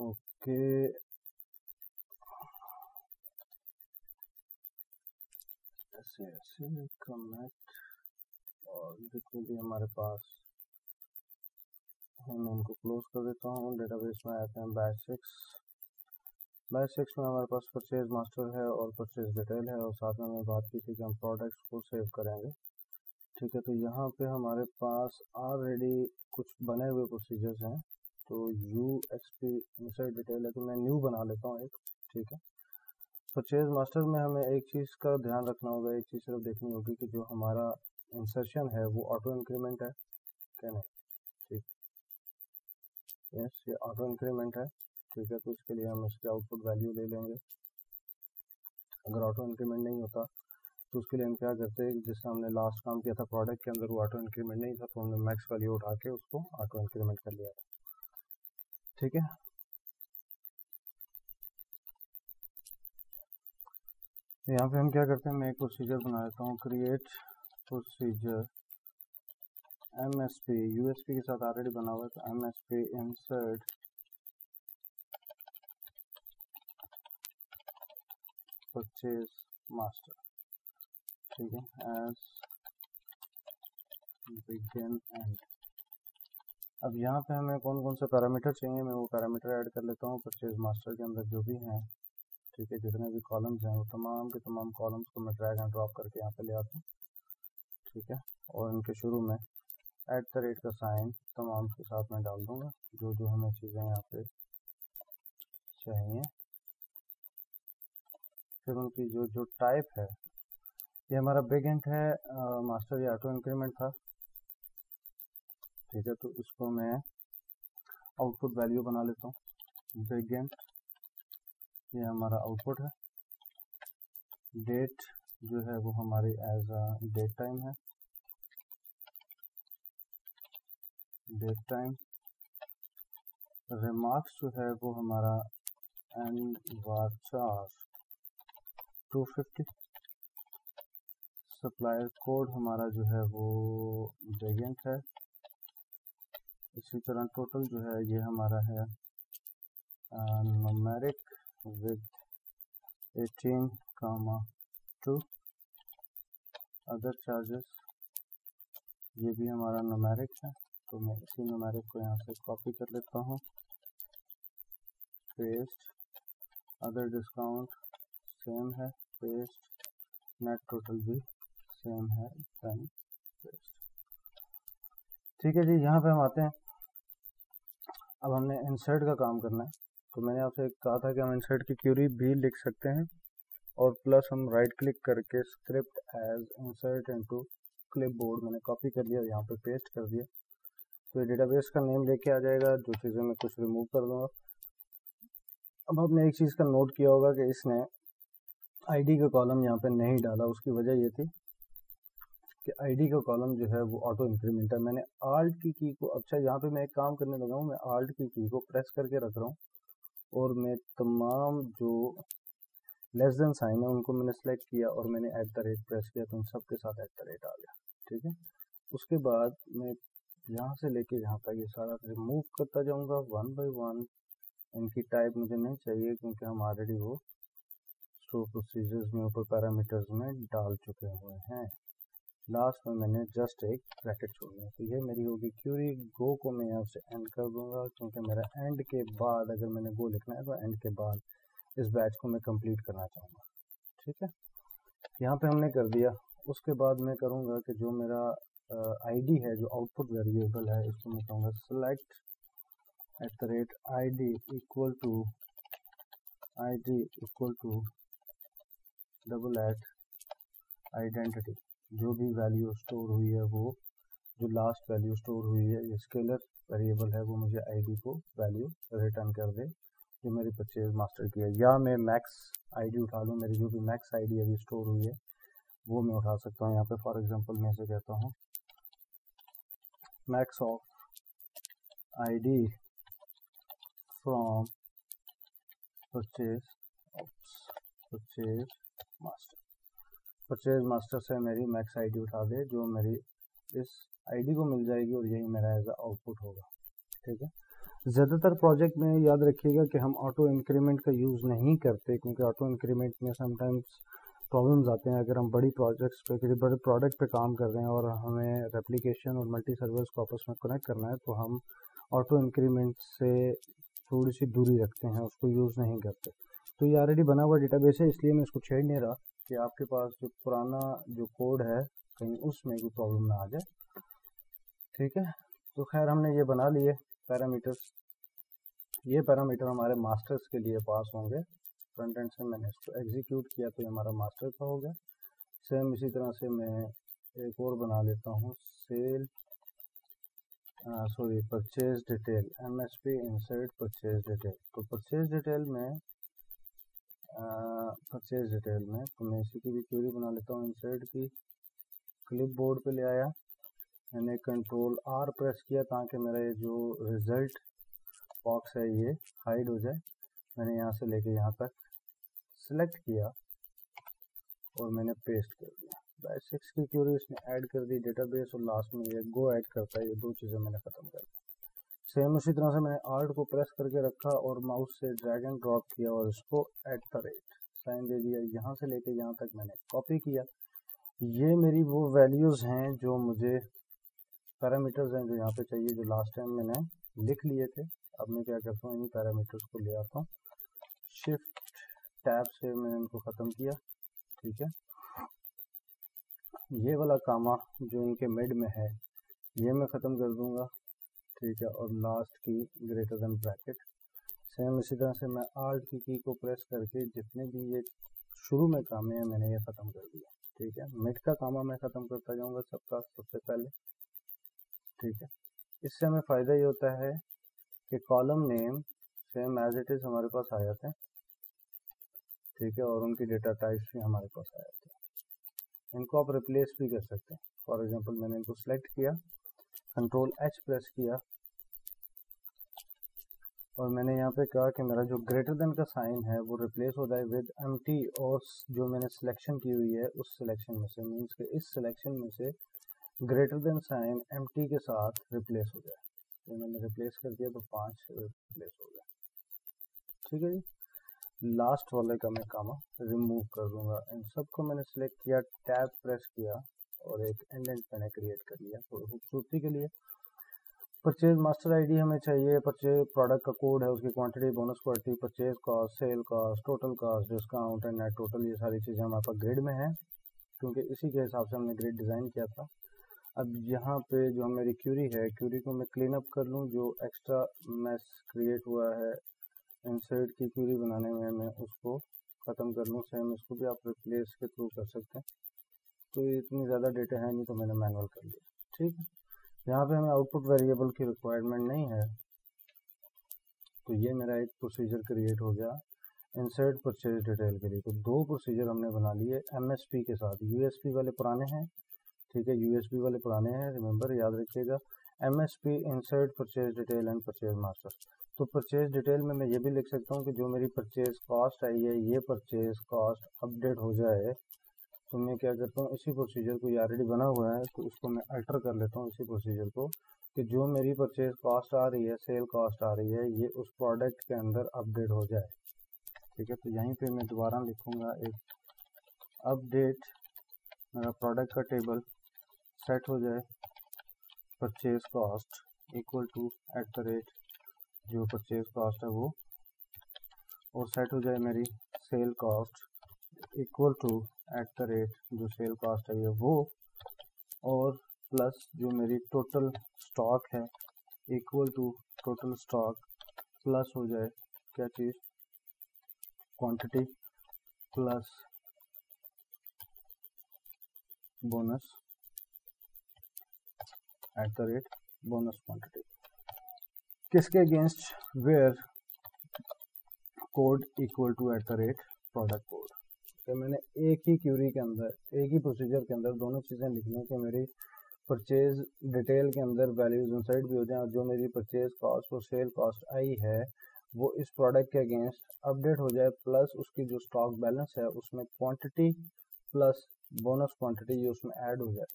ओके ऐसे ऐसे कनेक्ट और जितने भी हमारे पास मैं इनको क्लोज कर देता हूँ। डेटाबेस में आते हैं बैच सिक्स बैच सिक्स में हमारे पास परचेज मास्टर है और परचेज डिटेल है और साथ में हमने बात की थी कि हम प्रोडक्ट्स को सेव करेंगे। ठीक है तो यहाँ पे हमारे पास ऑलरेडी कुछ बने हुए प्रोसीजर्स हैं। तो U X P insert detail है तो मैं न्यू बना लेता हूँ एक। ठीक है? परचेज मास्टर में हमें एक चीज़ का ध्यान रखना होगा, एक चीज़ सिर्फ़ देखनी होगी कि जो हमारा इंसर्शन है वो ऑटो इंक्रीमेंट है, क्या नहीं? ठीक। यस ये ऑटो इंक्रीमेंट है, ठीक है तो इसके लिए हम इसकी आउटपुट वैल्यू ले लेंगे। अगर ऑटो इंक्रीमेंट नहीं होता तो उसके लिए हम क्या करते हैं जिससे हमने लास्ट काम किया था प्रोडक्ट के अंदर वो ऑटो इंक्रीमेंट नहीं था तो हमने मैक्स वैल्यू उठा के उसको ऑटो इंक्रीमेंट कर लिया था। ठीक है? यहाँ पे हम क्या करते हैं, मैं एक प्रोसीजर बना देता हूँ create procedure M S P U S P के साथ ऑलरेडी बना हुआ है तो M S P insert purchase master ठीक है एज बिगिन एंड अब यहाँ पे हमें कौन कौन से पैरामीटर चाहिए, मैं वो पैरामीटर ऐड कर लेता हूँ परचेज मास्टर के अंदर जो भी हैं. ठीक है, जितने भी कॉलम्स हैं, वो तमाम के तमाम कॉलम्स को मैं ड्रैग एंड ड्रॉप करके यहाँ पे ले आता हूँ। ठीक है? और इनके शुरू में एट द रेट का साइन तमाम के साथ में डाल दूँगा। जो जो हमें चीज़ें यहाँ पे चाहिए। फिर उनकी जो जो टाइप है, ये हमारा बिग एंट है मास्टर या ऑटो इंक्रीमेंट था। ठीक है तो इसको मैं आउटपुट वैल्यू बना लेता हूँ। बिग एंट ये हमारा आउटपुट है। डेट जो है वो हमारी एज डेट टाइम है। डेट टाइम रिमार्क्स जो है वो हमारा एन वार चार टू फिफ्टी सप्लायर कोड हमारा जो है वो वेरिएंट है। इसी तरह टोटल जो है ये हमारा है numeric with 18 comma 2 other charges ये भी हमारा नोमेरिक है तो मैं इसी नोमेरिक को यहाँ से कॉपी कर लेता हूँ। पेस्ट अदर डिस्काउंट सेम है पेस्ट नेट टोटल भी सेम है देन पेस्ट ठीक है जी, यहाँ पे हम आते हैं। अब हमने इंसर्ट का काम करना है। तो मैंने आपसे कहा था कि हम इंसर्ट की क्यूरी भी लिख सकते हैं और प्लस हम राइट क्लिक करके script as insert into clipboard मैंने कॉपी कर लिया और यहाँ पे पेस्ट कर दिया। तो डेटाबेस का नेम लेके आ जाएगा, जो चीज़ें मैं कुछ रिमूव कर दूँगा। अब आपने एक चीज़ का नोट किया होगा कि इसने आईडी का कॉलम यहाँ पे नहीं डाला, उसकी वजह ये थी कि आईडी का कॉलम जो है वो ऑटो इंक्रीमेंट है। मैंने आल्ट की की को अच्छा यहाँ पे मैं एक काम करने लगा हूँ, मैं आल्ट की की को प्रेस करके रख रहा हूँ। और मैं तमाम जो लेस देन साइन है, उनको मैंने सेलेक्ट किया और मैंने एट द रेट प्रेस किया तो उन सब के साथ एट द रेट आ गया, ठीक है? उसके बाद मैं यहाँ से लेके यहाँ तक ये सारा रिमूव करता जाऊँगा वन बाई वन इनकी टाइप मुझे नहीं चाहिए क्योंकि हम ऑलरेडी वो स्टोर प्रोसीजर्स में, ऊपर पैरामीटर्स में डाल चुके हुए हैं। लास्ट में मैंने जस्ट एक ब्रैकेट छोड़ना है। तो ये मेरी होगी क्यूरी गो को मैं यहाँ से एंड कर दूँगा, क्योंकि मेरा एंड के बाद अगर मैंने गो लिखना है तो एंड के बाद इस बैच को मैं कंप्लीट करना चाहूँगा। ठीक है? यहाँ पे हमने कर दिया। उसके बाद मैं करूँगा कि जो मेरा आईडी है, जो आउटपुट वेरिएबल है, इसको मैं कहूँगा select at the rate I D equal to I D equal to double at identity जो भी वैल्यू स्टोर हुई है वो, जो लास्ट वैल्यू स्टोर हुई है स्केलर वेरिएबल है, वो मुझे आईडी को वैल्यू रिटर्न कर दे, जो मेरी परचेज मास्टर की है। या मैं मैक्स आईडी उठा लूँ, मेरी जो भी मैक्स आईडी अभी स्टोर हुई है, वो मैं उठा सकता हूँ। यहाँ पे फॉर एग्जांपल मैं इसे कहता हूँ max of ID from purchase purchase master purchase master से मेरी मैक्स आईडी उठा दे, जो मेरी इस आईडी को मिल जाएगी और यही मेरा एज आउटपुट होगा। ठीक है? ज़्यादातर प्रोजेक्ट में याद रखिएगा कि हम ऑटो इंक्रीमेंट का यूज़ नहीं करते, क्योंकि ऑटो इंक्रीमेंट में समटाइम्स प्रॉब्लम्स आते हैं। अगर हम बड़ी प्रोजेक्ट्स पे, किसी बड़े प्रोडक्ट पे काम कर रहे हैं और हमें रेप्लिकेशन और मल्टी सर्विस को आपस में कनेक्ट करना है तो हम ऑटो इंक्रीमेंट से थोड़ी सी दूरी रखते हैं, उसको यूज़ नहीं करते। तो ये ऑलरेडी बना हुआ डेटाबेस है, इसलिए मैं इसको छेड़ नहीं रहा। कि आपके पास जो पुराना जो कोड है, कहीं उसमें कोई प्रॉब्लम ना आ जाए। ठीक है? तो खैर, हमने ये बना लिए पैरामीटर्स ये पैरामीटर हमारे मास्टर्स के लिए पास होंगे। फ्रंट एंड से मैंने इसको एग्जीक्यूट किया तो ये हमारा मास्टर का हो गया। सेम इसी तरह से मैं एक और बना लेता हूँ। Sale sorry purchase detail M S P insert purchase detail तो परचेज डिटेल में परचेज डिटेल में। तो मैं इसी की भी क्यूरी बना लेता हूँ इंसर्ट की। क्लिप बोर्ड पर ले आया। मैंने कंट्रोल आर प्रेस किया ताकि मेरा ये जो रिज़ल्ट बॉक्स है ये हाइड हो जाए। मैंने यहाँ से लेके यहाँ तक सिलेक्ट किया और मैंने पेस्ट कर दिया। बाय सिक्स की क्यूरी इसने ऐड कर दी। डेटाबेस और लास्ट में ये गो ऐड करता है। ये दो चीज़ें मैंने ख़त्म कर दी। सेम उसी तरह से मैंने आर्ट को प्रेस करके रखा और माउस से ड्रैग एंड ड्रॉप किया और इसको एट द रेट साइन दे दिया, यहाँ से लेके यहाँ तक मैंने कॉपी किया। ये मेरी वो वैल्यूज़ हैं जो मुझे पैरामीटर्स हैं जो यहाँ पे चाहिए, जो लास्ट टाइम मैंने लिख लिए थे। अब मैं क्या करता हूँ इन पैरामीटर्स को ले आता हूँ। शिफ्ट टैब से मैंने इनको ख़त्म किया, ठीक है। ये वाला कामा जो इनके मिड में है, ये मैं ख़त्म कर दूँगा। ठीक है, और लास्ट की ग्रेटर देन ब्रैकेट सेम इसी तरह से मैं आर्ट की की को प्रेस करके जितने भी ये शुरू में कामे हैं, मैंने ये ख़त्म कर दिया। ठीक है मिड का कामा मैं ख़त्म करता जाऊँगा सबका सबसे पहले। ठीक है, इससे हमें फ़ायदा ये होता है कि column name same as it is हमारे पास आ जाते हैं ठीक है, और उनकी डेटा टाइप्स भी हमारे पास आ जाते हैं इनको आप रिप्लेस भी कर सकते हैं। फॉर एग्जांपल मैंने इनको सेलेक्ट किया। कंट्रोल एच प्रेस किया। और मैंने यहाँ पे कहा कि मेरा जो ग्रेटर देन का साइन है, वो रिप्लेस हो जाए विद एम और जो मैंने सिलेक्शन की हुई है, उस सिलेक्शन में से मीन्स के इस सिलेक्शन में से ग्रेटर देन साइन एम के साथ रिप्लेस हो जाए। तो मैंने रिप्लेस कर दिया तो पाँच रिप्लेस हो गया। ठीक है जी? लास्ट वाले का मैं काम रिमूव कर दूँगा। इन सबको मैंने सेलेक्ट किया टैब प्रेस किया। और एक एंडेंट मैंने क्रिएट कर लिया थोड़ी खूबसूरती के लिए। परचेज मास्टर आईडी हमें चाहिए परचेज प्रोडक्ट का कोड है, उसकी quantity bonus quality purchase cost sale cost total cost discount and net total ये सारी चीज़ें हमारे पास ग्रिड में हैं, क्योंकि इसी के हिसाब से हमने ग्रिड डिज़ाइन किया था। अब यहाँ पे जो मेरी क्यूरी है क्यूरी को मैं क्लीन अप कर लूँ, जो एक्स्ट्रा मैस क्रिएट हुआ है इंसर्ट की क्यूरी बनाने में मैं उसको ख़त्म कर लूँ सेम इसको भी आप रिप्लेस के थ्रू कर सकते हैं। तो इतनी ज़्यादा डेटा है नहीं तो मैंने मैनुअल कर लिया। ठीक है? यहाँ पे हमें आउटपुट वेरिएबल की रिक्वायरमेंट नहीं है। तो ये मेरा एक प्रोसीजर क्रिएट हो गया। इंसर्ट परचेज डिटेल के लिए। तो दो प्रोसीजर हमने बना लिए एमएसपी के साथ। यूएसपी वाले पुराने हैं, ठीक है? यूएसपी वाले पुराने हैं रिमेंबर याद रखिएगा। M S P insert purchase detail and purchase master तो परचेज डिटेल में मैं ये भी लिख सकता हूँ कि जो मेरी परचेज कॉस्ट आई है, ये परचेज कॉस्ट अपडेट हो जाए। तो मैं क्या करता हूँ, इसी प्रोसीजर को ऑलरेडी बना हुआ है तो उसको मैं अल्टर कर लेता हूँ इसी प्रोसीजर को कि जो मेरी परचेज कॉस्ट आ रही है सेल कॉस्ट आ रही है, ये उस प्रोडक्ट के अंदर अपडेट हो जाए। ठीक है तो यहीं पे मैं दोबारा लिखूँगा एक अपडेट मेरा प्रोडक्ट का टेबल सेट हो जाए purchase cost equal to at the rate जो परचेज कॉस्ट है वो, और सेट हो जाए मेरी sale cost equal to at the rate जो सेल कॉस्ट है ये वो। और प्लस जो मेरी टोटल स्टॉक है equal to total stock plus हो जाए क्या चीज़? Quantity plus bonus at the rate bonus quantity किसके against where code equal to at the rate product code कि मैंने एक ही क्यूरी के अंदर, एक ही प्रोसीजर के अंदर दोनों चीज़ें लिखनी है कि मेरी परचेज डिटेल के अंदर वैल्यूज़ इंसर्ट भी हो जाए और जो मेरी परचेज कॉस्ट और सेल कॉस्ट आई है, वो इस प्रोडक्ट के अगेंस्ट अपडेट हो जाए प्लस उसकी जो स्टॉक बैलेंस है, उसमें क्वांटिटी प्लस बोनस क्वांटिटी ये उसमें ऐड हो जाए।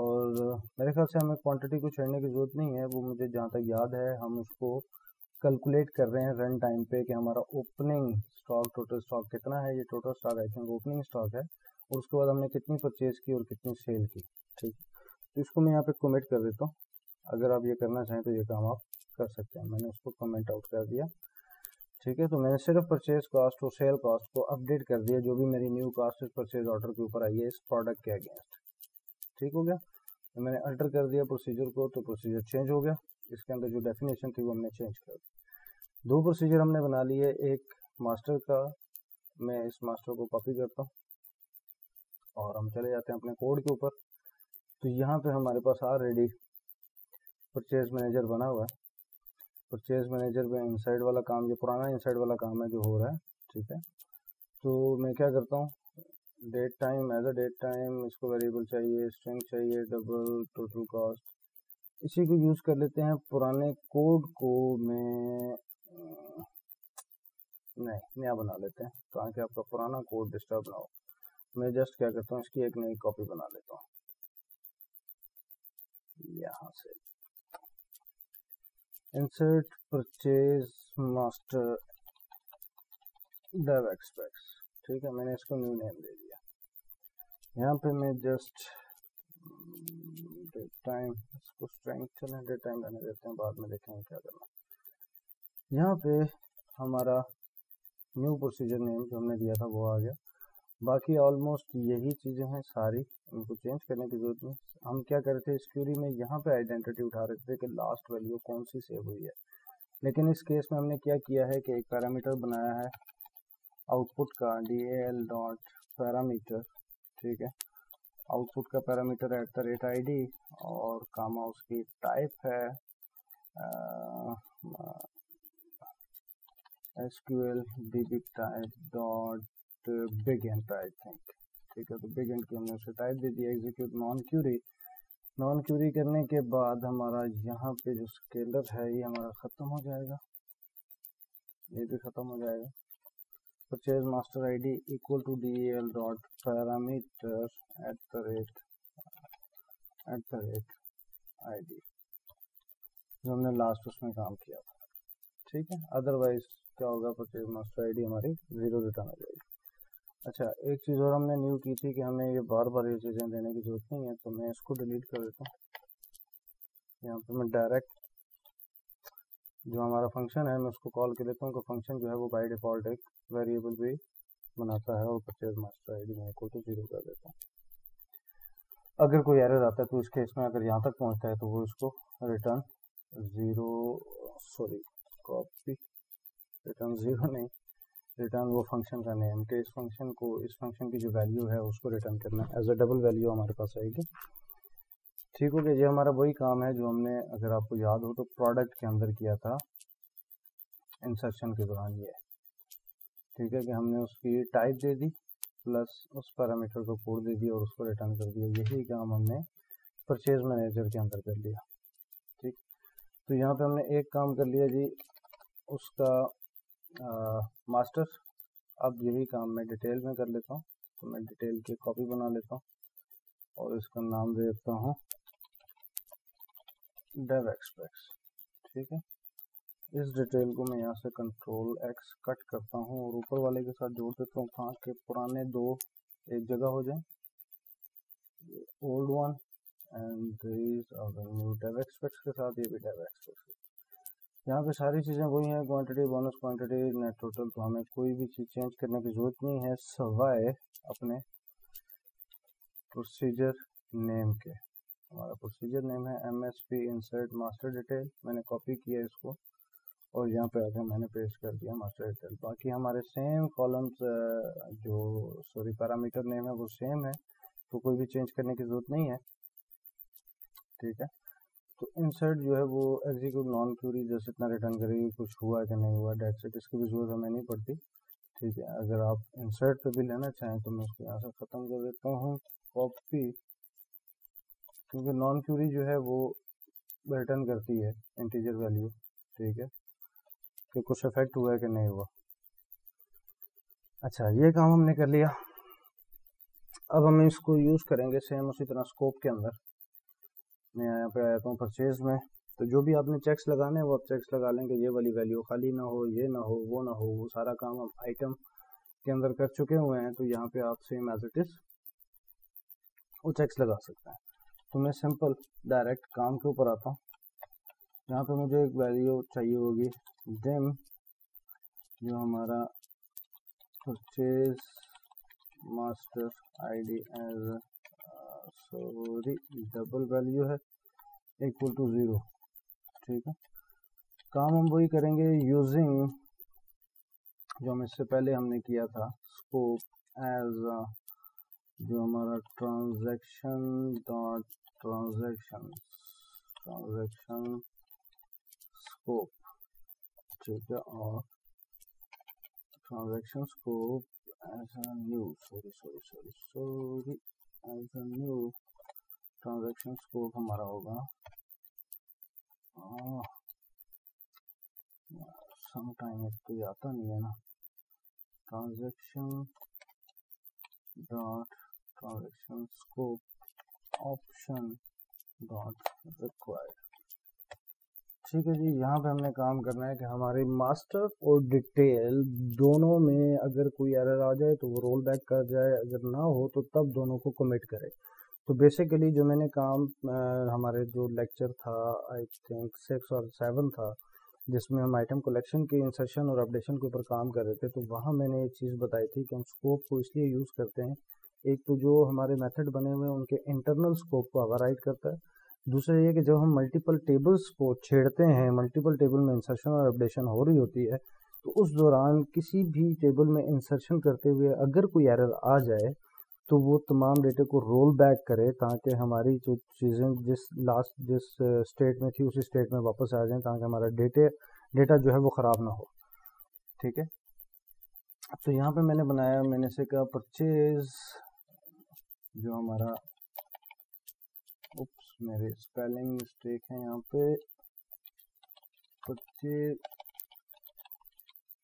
और मेरे ख्याल से हमें क्वांटिटी को छेड़ने की ज़रूरत नहीं है, वो मुझे जहाँ तक याद है, हम उसको कैलकुलेट कर रहे हैं रन टाइम पे कि हमारा ओपनिंग स्टॉक टोटल स्टॉक कितना है? ये total stock I think opening stock है। और उसके बाद हमने कितनी परचेज की और कितनी सेल की, ठीक तो इसको मैं यहाँ पे कमेंट कर देता हूँ। अगर आप ये करना चाहें तो ये काम आप कर सकते हैं। मैंने उसको कमेंट आउट कर दिया, ठीक है? तो मैंने सिर्फ़ परचेज कॉस्ट और सेल कॉस्ट को अपडेट कर दिया, जो भी मेरी न्यू कॉस्ट इस परचेज ऑर्डर के ऊपर आई है, इस प्रोडक्ट के अगेंस्ट ठीक हो गया? तो मैंने अल्टर कर दिया प्रोसीजर को तो प्रोसीजर चेंज हो गया। इसके अंदर जो डेफिनेशन थी वो हमने चेंज कर दी। दो प्रोसीजर हमने बना लिए एक मास्टर का, मैं इस मास्टर को कॉपी करता हूँ और हम चले जाते हैं अपने कोड के ऊपर। तो यहाँ पे हमारे पास ऑलरेडी परचेज मैनेजर बना हुआ है। परचेज मैनेजर में इनसाइड वाला काम, ये पुराना इनसाइड वाला काम है जो हो रहा है, ठीक है? तो मैं क्या करता हूँ? Date time as a date time इसको वेरिएबल चाहिए स्ट्रिंग चाहिए डबल टोटल कॉस्ट इसी को यूज़ कर लेते हैं। पुराने कोड को मैं नहीं, नया बना लेते हैं, ताकि आपका पुराना कोड डिस्टर्ब ना हो। मैं जस्ट क्या करता हूँ, इसकी एक नई कॉपी बना लेता हूँ। यहाँ से। Insert purchase master dev expects ठीक है, मैंने इसको न्यू नेम दे दिया। यहाँ पे मैं जस्ट टाइम इसको स्ट्रेंथ चलें टाइम रहने देते हैं, बाद में देखेंगे क्या करना यहाँ पे हमारा न्यू प्रोसीजर नेम जो हमने दिया था वो आ गया। बाकी ऑलमोस्ट यही चीज़ें हैं, सारी इनको चेंज करने की ज़रूरत नहीं। हम क्या कर रहे थे क्यूरी में यहाँ पे आइडेंटिटी उठा रहे थे कि लास्ट वैल्यू कौन सी सेव हुई है। लेकिन इस केस में हमने क्या किया है कि एक पैरामीटर बनाया है आउटपुट का डी एल डॉट पैरामीटर ठीक है? आउटपुट का parameter at the rate I और कामा उसकी टाइप है S Q L D B type dot big and I think. ठीक है तो बिग एंड की हमने उसे टाइप दे दिया, execute non query. Non query करने के बाद हमारा यहाँ पे जो स्केलर है, ये हमारा ख़त्म हो जाएगा। ये भी ख़त्म हो जाएगा। Purchase master ID equal to D L dot parameter at the rate at the rate I D जो हमने लास्ट उसमें काम किया था। ठीक है अदरवाइज़ क्या होगा परचेज मास्टर आईडी हमारी ज़ीरो रिटर्न आ जाएगी। अच्छा एक चीज़ और हमने न्यू की थी कि हमें ये बार बार ये चीज़ें देने की ज़रूरत नहीं है तो मैं इसको डिलीट कर देता हूँ। यहाँ पे मैं डायरेक्ट जो हमारा फ़ंक्शन है, मैं उसको कॉल कर देता हूँ कि फ़ंक्शन जो है वो बाई डिफ़ॉल्ट एक वेरिएबल भी बनाता है और परचेज मास्टर आई डी मैं इक्वल टू ज़ीरो कर देता हूँ। अगर कोई एरर आता है तो इस केस में अगर यहाँ तक पहुँचता है तो वो इसको return zero sorry copy return zero नहीं रिटर्न वो फ़ंक्शन का नेम के इस फ़ंक्शन को, इस फ़ंक्शन की जो वैल्यू है, उसको रिटर्न करना एज अ डबल वैल्यू हमारे पास आएगी। ठीक हो गया ये हमारा वही काम है जो हमने, अगर आपको याद हो तो प्रोडक्ट के अंदर किया था। इंसर्शन के दौरान ये। ठीक है कि हमने उसकी टाइप दे दी प्लस उस पैरामीटर को कोड दे दिया और उसको रिटर्न कर दिया। यही काम हमने परचेज मैनेजर के अंदर कर लिया। ठीक? तो यहाँ पे हमने एक काम कर लिया जी, उसका मास्टर, अब यही काम मैं डिटेल में कर लेता हूँ। तो मैं डिटेल की कॉपी बना लेता हूँ और इसका नाम दे देता हूँ डेव एक्सप्रेस ठीक है? इस डिटेल को मैं यहाँ से कंट्रोल एक्स कट करता हूँ और ऊपर वाले के साथ जोड़ देता हूँ कहाँ के पुराने दो एक जगह हो जाए। Old one and new DevExpress के साथ, ये भी डेव एक्सप्रेस यहाँ पे सारी चीज़ें वही हैं quantity bonus quantity net total तो हमें कोई भी चीज़ चेंज करने की ज़रूरत नहीं है, सवाए अपने प्रोसीजर नेम के। हमारा प्रोसीजर नेम है M S P insert master detail मैंने कॉपी किया इसको और यहाँ पे आके मैंने पेस्ट कर दिया मास्टर डिटेल बाकी हमारे सेम कॉलम्स जो सॉरी पैरामीटर नेम है वो सेम है तो कोई भी चेंज करने की ज़रूरत नहीं है। ठीक है? तो इंसर्ट जो है वो एग्जीक्यूट नॉन क्यूरी जैसे इतना रिटर्न करेगी, कुछ हुआ कि नहीं हुआ डेट सेट इसकी भी ज़रूरत हमें नहीं पड़ती। ठीक है, अगर आप इंसर्ट पे भी लेना चाहें तो मैं उसको यहाँ से ख़त्म कर देता हूँ कॉपी क्योंकि नॉन क्यूरी जो है वो रिटर्न करती है इंटीजर वैल्यू ठीक है, कि कुछ इफ़ेक्ट हुआ है कि नहीं हुआ। अच्छा ये काम हमने कर लिया। अब हम इसको यूज़ करेंगे सेम उसी तरह स्कोप के अंदर। मैं यहाँ पे आया हूँ परचेज में। तो जो भी आपने चेक्स लगाने हैं, वो आप चेक्स लगा लेंगे। ये वाली वैल्यू खाली ना हो, ये ना हो, वो ना हो, वो सारा काम हम आइटम के अंदर कर चुके हुए हैं तो यहाँ पे आप सेम एज इट इज़ वो चेक्स लगा सकते हैं। तो मैं सिंपल डायरेक्ट काम के ऊपर आता हूँ। यहाँ पे मुझे एक वैल्यू चाहिए होगी डेम जो हमारा purchase master ID as sorry double value है इक्वल टू ज़ीरो ठीक है? काम हम वही करेंगे यूजिंग जो हम इससे पहले हमने किया था स्कोप एज जो हमारा transaction dot transaction transaction scope ठीक है? और transaction scope as new sorry sorry sorry sorry as new transaction scope हमारा होगा। समटाइम तो आता नहीं है ना। Transaction dot transaction scope option dot required ठीक है जी यहाँ पे हमने काम करना है कि हमारे मास्टर और डिटेल दोनों में अगर कोई एरर आ जाए तो वो रोल बैक कर जाए अगर ना हो तो तब दोनों को कमिट करे। तो बेसिकली जो मैंने काम आ, हमारे जो लेक्चर था आई थिंक सिक्स और सेवन था जिसमें हम आइटम कलेक्शन के इंसर्शन और अपडेशन के ऊपर काम कर रहे थे तो वहाँ मैंने एक चीज़ बताई थी कि हम स्कोप को इसलिए यूज़ करते हैं एक तो जो हमारे मेथड बने हुए हैं उनके इंटरनल स्कोप को ओवरराइड करता है दूसरा ये कि जब हम मल्टीपल टेबल्स को छेड़ते हैं मल्टीपल टेबल में इंसर्शन और अपडेशन हो रही होती है तो उस दौरान किसी भी टेबल में इंसर्शन करते हुए अगर कोई एरर आ जाए तो वो तमाम डेटे को रोल बैक करे ताकि हमारी जो चीज़ें जिस लास्ट जिस स्टेट में थी, उसी स्टेट में वापस आ जाएँ ताकि हमारा डेटे डेटा जो है वो ख़राब ना हो। ठीक है? तो यहाँ पे मैंने बनाया, मैंने से कहा परचेज जो हमारा मेरे स्पेलिंग मिस्टेक है यहाँ पे। परचेज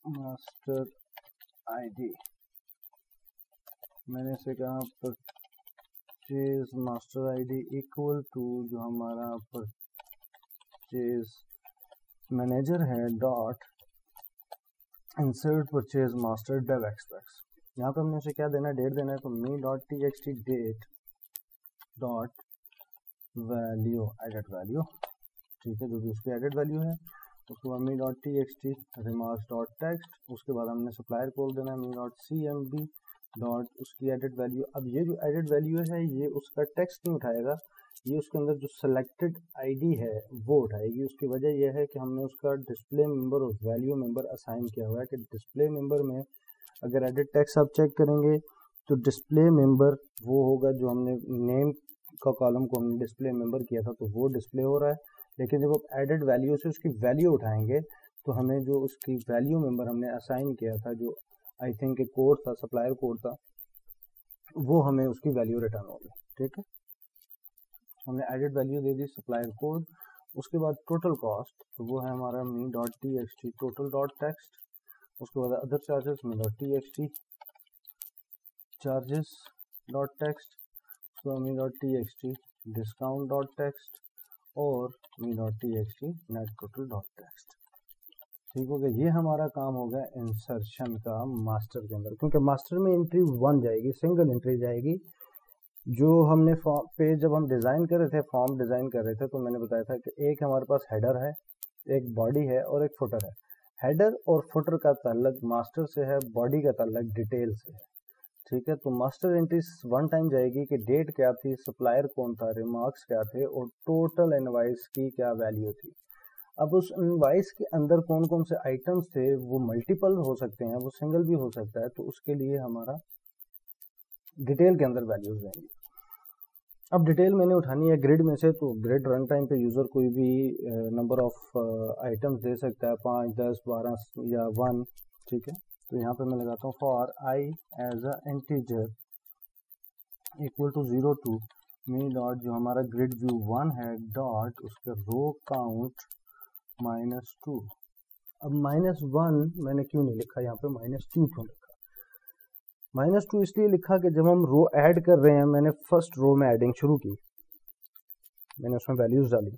मास्टर आईडी मैंने से कहा purchase master ID equal to जो हमारा परचेज मैनेजर है dot insert purchase master dev expects यहाँ पे हमने उसे क्या देना है? डेट देना है तो me dot T X T date dot value edited value ठीक है, जो भी उसकी एडेड वैल्यू है, उसके बाद me dot T X T remarks dot text उसके बाद हमने सप्लायर कोड देना है me dot C M B dot उसकी एडेड वैल्यू अब ये जो एडेड वैल्यू है, ये उसका टेक्स्ट नहीं उठाएगा, ये उसके अंदर जो सेलेक्टेड आईडी है, वो उठाएगी। उसकी वजह यह है कि हमने उसका डिस्प्ले मेंबर और वैल्यू मेंबर असाइन किया हुआ है कि डिस्प्ले मेंबर में अगर एडिट टेक्स्ट आप चेक करेंगे तो डिस्प्ले मेंबर वो होगा जो हमने नेम का कॉलम को हमने डिस्प्ले मेंबर किया था तो वो डिस्प्ले हो रहा है। लेकिन जब आप एडेड वैल्यू से उसकी वैल्यू उठाएँगे तो हमें जो उसकी वैल्यू मेंबर हमने असाइन किया था, जो आई थिंक एक कोड था सप्लायर कोड था, वो हमें उसकी वैल्यू रिटर्न होगी ठीक है? हमने एडेड वैल्यू दे दी सप्लायर कोड उसके बाद टोटल कॉस्ट तो वो है हमारा me dot T X T total dot text उसके बाद other charges me dot T X T charges dot text discount dot text और me dot txt net total dot text ठीक हो गया, ये हमारा काम हो गया इंसर्शन का मास्टर के अंदर। क्योंकि मास्टर में एंट्री वन जाएगी सिंगल एंट्री जाएगी। जो हमने फॉर्म पेज जब हम डिज़ाइन कर रहे थे फॉर्म डिज़ाइन कर रहे थे तो मैंने बताया था कि एक हमारे पास हेडर है, एक बॉडी है और एक फुटर है। हेडर और फुटर का ताल्लक मास्टर से है बॉडी का ताल्लक डिटेल से है। ठीक है तो मास्टर एंट्री वन टाइम जाएगी कि डेट क्या थी सप्लायर कौन था रिमार्क्स क्या थे और टोटल इनवाइस की क्या वैल्यू थी। अब उस इनवाइस के अंदर कौन कौन से आइटम्स थे, वो मल्टीपल हो सकते हैं, वो सिंगल भी हो सकता है तो उसके लिए हमारा डिटेल के अंदर वैल्यूज़ देंगे अब डिटेल मैंने उठानी है ग्रिड में से तो ग्रिड रन टाइम पे यूज़र कोई भी नंबर ऑफ़ आइटम्स दे सकता है, पाँच, दस, बारह या वन ठीक है। तो यहाँ पे मैं लगाता हूँ for I as integer equal to zero to me dot जो हमारा ग्रिड व्यू वन है डॉट उसके रो काउंट माइनस टू अब माइनस वन मैंने क्यों नहीं लिखा? यहाँ पे माइनस टू क्यों लिखा? माइनस टू इसलिए लिखा कि जब हम रो ऐड कर रहे हैं, मैंने फ़र्स्ट रो में एडिंग शुरू की। मैंने उसमें वैल्यूज़ डाली।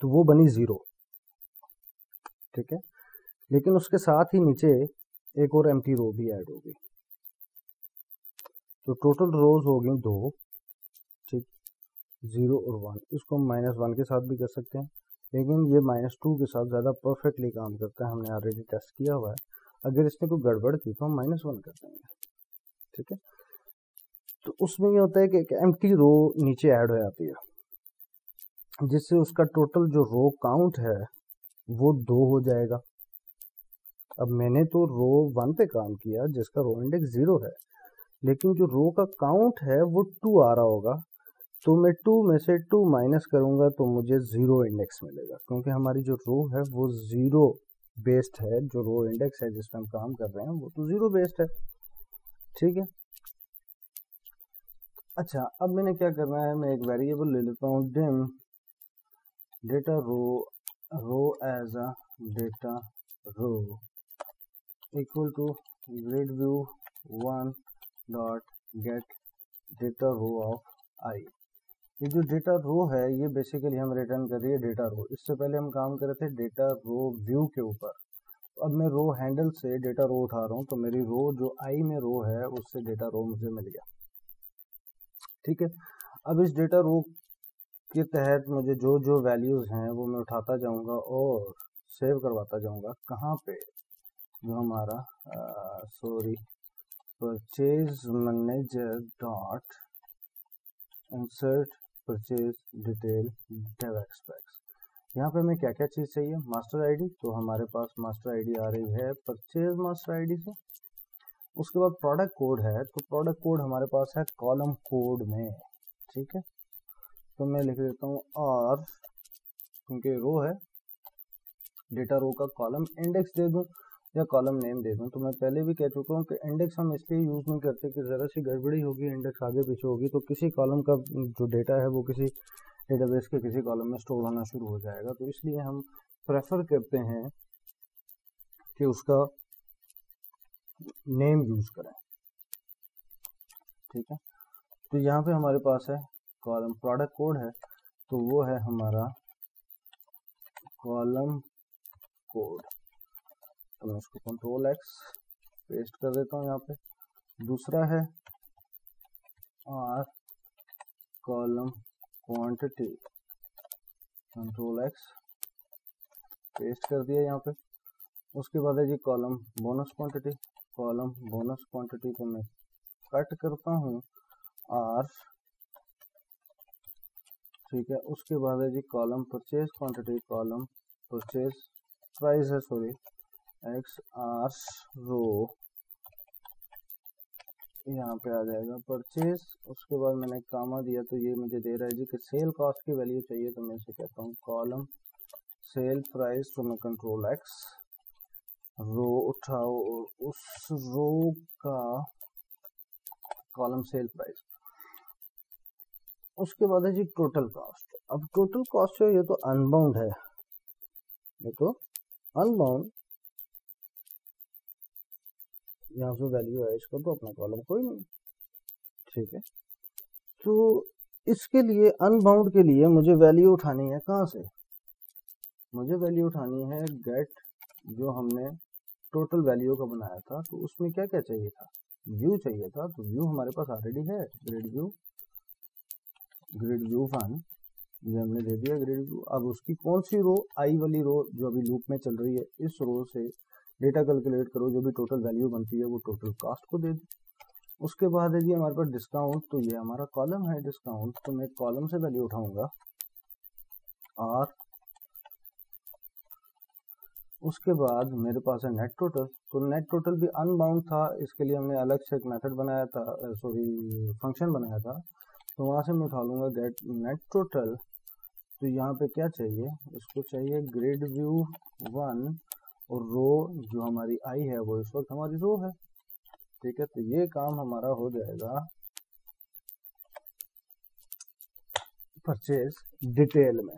तो वो बनी ज़ीरो ठीक है? लेकिन उसके साथ ही नीचे एक और एमटी रो भी ऐड होगी। तो टोटल रोज हो गई दो, ठीक ज़ीरो और वन इसको हम माइनस वन के साथ भी कर सकते हैं। लेकिन ये माइनस टू के साथ ज़्यादा परफेक्टली काम करता है, हमने ऑलरेडी टेस्ट किया हुआ है। अगर इसने कोई गड़बड़ की तो हम माइनस वन कर देंगे, ठीक है? तो उसमें ये होता है कि एक एम रो नीचे ऐड हो जाती है, जिससे उसका टोटल जो रो काउंट है, वो दो हो जाएगा। अब मैंने तो रो वन पे काम किया, जिसका रो इंडेक्स ज़ीरो है। लेकिन जो रो का काउंट है, वो टू आ रहा होगा। तो मैं टू में से टू माइनस करूँगा तो मुझे ज़ीरो इंडेक्स मिलेगा। क्योंकि हमारी जो रो है, वो ज़ीरो बेस्ड है। जो रो इंडेक्स है, जिस पर हम काम कर रहे हैं, वो तो ज़ीरो बेस्ड है। ठीक है? अच्छा अब मैंने क्या करना है? मैं एक वेरिएबल ले लेता हूँ dim data row row as a data row equal to grid view one dot get data row of I ये जो डेटा रो है, ये बेसिकली हम रिटर्न कर रही है डेटा रो इससे पहले हम काम कर रहे थे डेटा रो व्यू के ऊपर. अब मैं रो हैंडल से डेटा रो उठा रहा हूँ तो मेरी रो जो आई में रो है, उससे डेटा रो मुझे मिल गया। ठीक है? अब इस डेटा रो के तहत मुझे जो जो वैल्यूज़ हैं, वो मैं उठाता जाऊँगा और सेव करवाता जाऊँगा। कहाँ पे? जो हमारा sorry purchase manager dot insert purchase detail dev expects यहाँ पे हमें क्या क्या चीज़ चाहिए? मास्टर आईडी तो हमारे पास मास्टर आईडी आ रही है परचेज मास्टर आईडी से। उसके बाद प्रोडक्ट कोड है तो प्रोडक्ट कोड हमारे पास है कॉलम कोड में, ठीक है? तो मैं लिख देता हूँ और क्योंकि रो है। डेटा रो का कॉलम इंडेक्स दे दूँ। या कॉलम नेम दे दूँ तो मैं पहले भी कह चुका हूँ कि इंडेक्स हम इसलिए यूज़ नहीं करते कि ज़रा सी गड़बड़ी होगी इंडेक्स आगे पीछे होगी तो किसी कॉलम का जो डेटा है वो किसी डेटाबेस के किसी कॉलम में स्टोर होना शुरू हो जाएगा। तो इसलिए हम प्रेफर करते हैं कि उसका नेम यूज़ करें। ठीक है? तो यहाँ पे हमारे पास है कॉलम प्रोडक्ट कोड है तो वो है हमारा कॉलम कोड तो मैं इसको कंट्रोल एक्स पेस्ट कर देता हूँ यहाँ पे। दूसरा है R column quantity control X paste कर दिया यहाँ पे। उसके बाद है जी column bonus quantity column bonus quantity को मैं कट करता हूँ आर ठीक है, उसके बाद है जी column purchase quantity column purchase price है सॉरी एक्स आर रो। यहाँ पे आ जाएगा परचेज उसके बाद मैंने कामा दिया तो ये मुझे दे रहा है जी कि सेल कॉस्ट की वैल्यू चाहिए तो मैं इसे कहता हूँ कॉलम सेल प्राइस तो मैं कंट्रोल एक्स रो उठाओ और उस रो का कॉलम सेल प्राइस उसके बाद है जी टोटल कॉस्ट अब टोटल कॉस्ट जो ये तो अनबाउंड है। ये तो अनबाउंड यहाँ से वैल्यू है इसका तो अपना कॉलम कोई नहीं। ठीक है? तो इसके लिए अनबाउंड के लिए मुझे वैल्यू उठानी है कहाँ से? मुझे वैल्यू उठानी है गेट जो हमने टोटल वैल्यू का बनाया था तो उसमें क्या क्या चाहिए था? व्यू चाहिए था तो व्यू हमारे पास ऑलरेडी है। Grid view grid view one ये हमने दे दिया ग्रिड व्यू अब उसकी कौन सी रो आई वाली रो जो अभी लूप में चल रही है, इस रो से डेटा कैलकुलेट करो, जो भी टोटल वैल्यू बनती है, वो टोटल कास्ट को दे दो। उसके बाद है जी हमारे पास डिस्काउंट तो ये हमारा कॉलम है डिस्काउंट तो मैं कॉलम से वैल्यू उठाऊँगा। और उसके बाद मेरे पास है नेट टोटल तो नेट टोटल भी अनबाउंड था, इसके लिए हमने अलग से एक मेथड बनाया था सॉरी फ़ंक्शन बनाया था। तो वहाँ से मैं उठा लूँगा गेट नेट टोटल तो यहाँ पे क्या चाहिए? इसको चाहिए ग्रेड व्यू वन और रो जो हमारी आई है, वो इस वक्त हमारी रो है। ठीक है तो ये काम हमारा हो जाएगा। परचेज डिटेल में।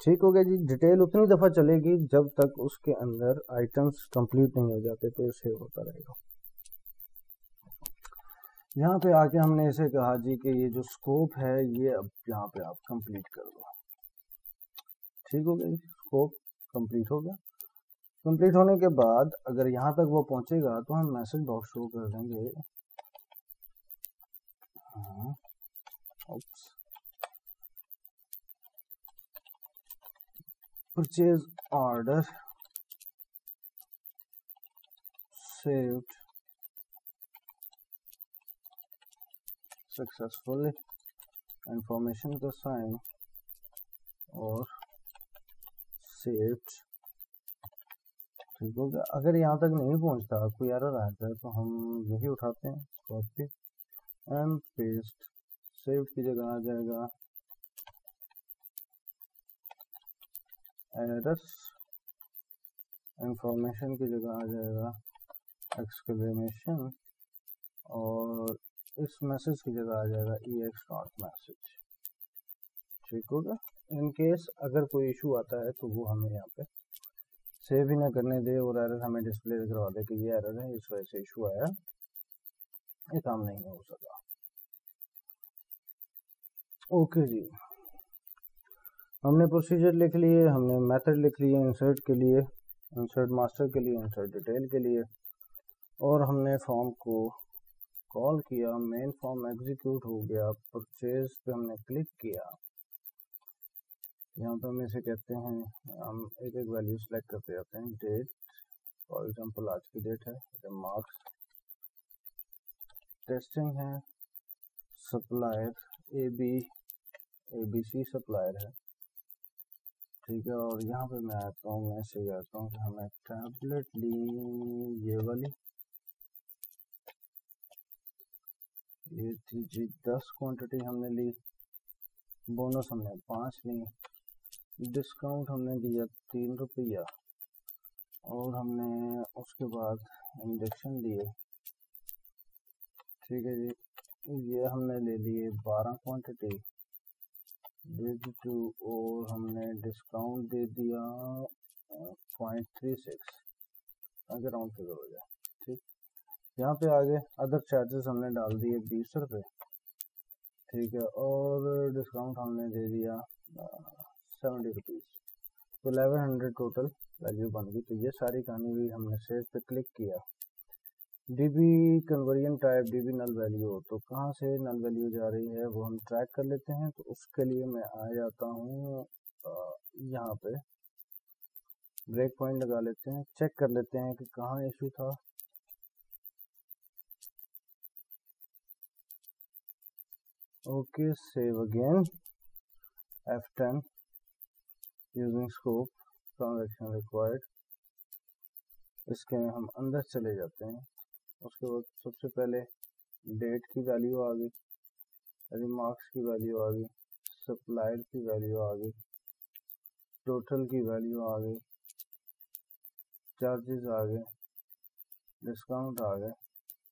ठीक हो गया जी डिटेल उतनी दफ़ा चलेगी जब तक उसके अंदर आइटम्स कंप्लीट नहीं हो जाते तो सेव होता रहेगा। यहाँ पे आके हमने इसे कहा जी कि ये जो स्कोप है, ये अब यहाँ पे आप कंप्लीट कर दो ठीक हो गया जी स्कोप कंप्लीट हो गया। कंप्लीट होने के बाद अगर यहाँ तक वो पहुंचेगा तो हम मैसेज बॉक्स शो कर देंगे। purchase order saved successfully information का साइन और saved ठीक हो गया। अगर यहाँ तक नहीं पहुँचता, कोई एरर आता है तो हम यही उठाते हैं कॉपी एंड पेस्ट सेव की जगह आ जाएगा। एरर्स इंफॉर्मेशन की जगह आ जाएगा। एक्सक्लेमेशन और इस मैसेज की जगह आ जाएगा ई एक्स डॉट मैसेज ठीक होगा इन केस अगर कोई इशू आता है तो वो हमें यहाँ पे सेव ही ना करने दे और एरर हमें डिस्प्ले करवा दे कि ये एरर है, इस वजह से इशू आया। ये काम नहीं हो सका। ओके जी। हमने प्रोसीजर लिख लिए, हमने मेथड लिख लिए इंसर्ट के लिए इंसर्ट मास्टर के लिए इंसर्ट डिटेल के लिए, और हमने फॉर्म को कॉल किया मेन फॉर्म एग्जीक्यूट हो गया परचेज पे हमने क्लिक किया। यहाँ पे हम इसे कहते हैं, हम एक एक वैल्यू सेलेक्ट करते जाते हैं डेट फॉर एग्जांपल आज की डेट है मार्क्स टेस्टिंग है supplier A B A B C supplier है, ठीक है, और यहाँ पे मैं आता हूँ, मैं ऐसे कहता हूँ कि हमें टैबलेट ली, ये वाली, ये थी जी, दस क्वांटिटी हमने ली बोनस हमने पाँच ली डिस्काउंट हमने दिया तीन रुपया और हमने उसके बाद इंजेक्शन दिए। ठीक है जी। ये हमने ले लिए बारह क्वांटिटी ब्रिज टू और हमने डिस्काउंट दे दिया पॉइंट थ्री सिक्स अगर राउंड फिगर हो जाए, ठीक। यहाँ पे आगे अदर चार्जेस हमने डाल दिए बीस रुपये ठीक है, और डिस्काउंट हमने दे दिया सेवेंटी रुपीज़। तो एलेवन हंड्रेड टोटल वैल्यू बन गई। तो ये सारी कहानी भी हमने सेव पे क्लिक किया। DB conversion type DB null value तो कहाँ से नल वैल्यू जा रही है, वो हम ट्रैक कर लेते हैं। तो उसके लिए मैं आ जाता हूँ यहाँ पे। ब्रेक पॉइंट लगा लेते हैं चेक कर लेते हैं कि कहाँ इशू था। Okay save again F10 using scope transaction required इसके में हम अंदर चले जाते हैं। उसके बाद सबसे पहले डेट की वैल्यू आ गई रिमार्क्स की वैल्यू आ गई सप्लायर की वैल्यू आ गई टोटल की वैल्यू आ गई चार्जेस आ गए डिस्काउंट आ गए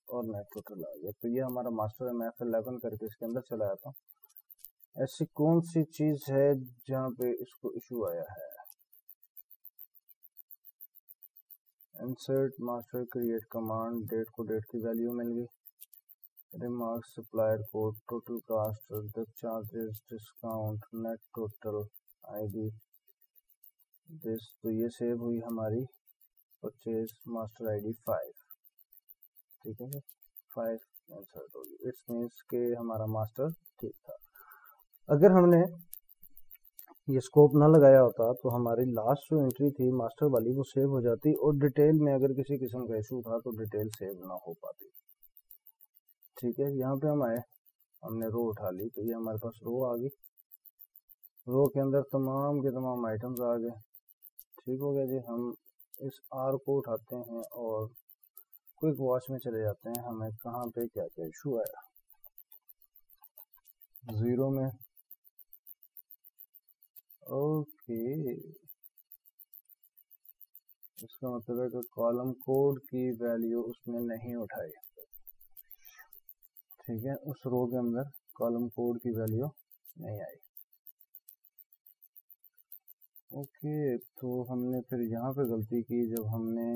और नेट टोटल आ गया। तो ये हमारा मास्टर है मैं एफ़ करके इसके अंदर चलाया हूँ। ऐसी कौन सी चीज़ है जहाँ पे इसको इशू आया है? Insert master create command date को डेट की वैल्यू मिल गई remark supplier code total cost the charges discount net total ID this तो ये सेव हुई हमारी परचेज मास्टर आईडी फाइव ठीक है फाइव इंसर्ट होगी। इट्स मीन्स के हमारा मास्टर ठीक था। अगर हमने ये स्कोप ना लगाया होता तो हमारी लास्ट जो एंट्री थी मास्टर वाली, वो सेव हो जाती और डिटेल में अगर किसी किस्म का इशू था तो डिटेल सेव ना हो पाती। ठीक है, यहाँ पे हम आए, हमने रो उठा ली तो ये हमारे पास रो आ गई। रो के अंदर तमाम के तमाम आइटम्स आ गए। ठीक हो गया जी, हम इस आर को उठाते हैं और क्विक वॉच में चले जाते हैं, हमें कहाँ पे क्या क्या इशू आया। ज़ीरो में ओके। इसका मतलब है कि कॉलम कोड की वैल्यू उसने नहीं उठाई। ठीक है, उस रो के अंदर कॉलम कोड की वैल्यू नहीं आई। ओके तो हमने फिर यहाँ पे गलती की जब हमने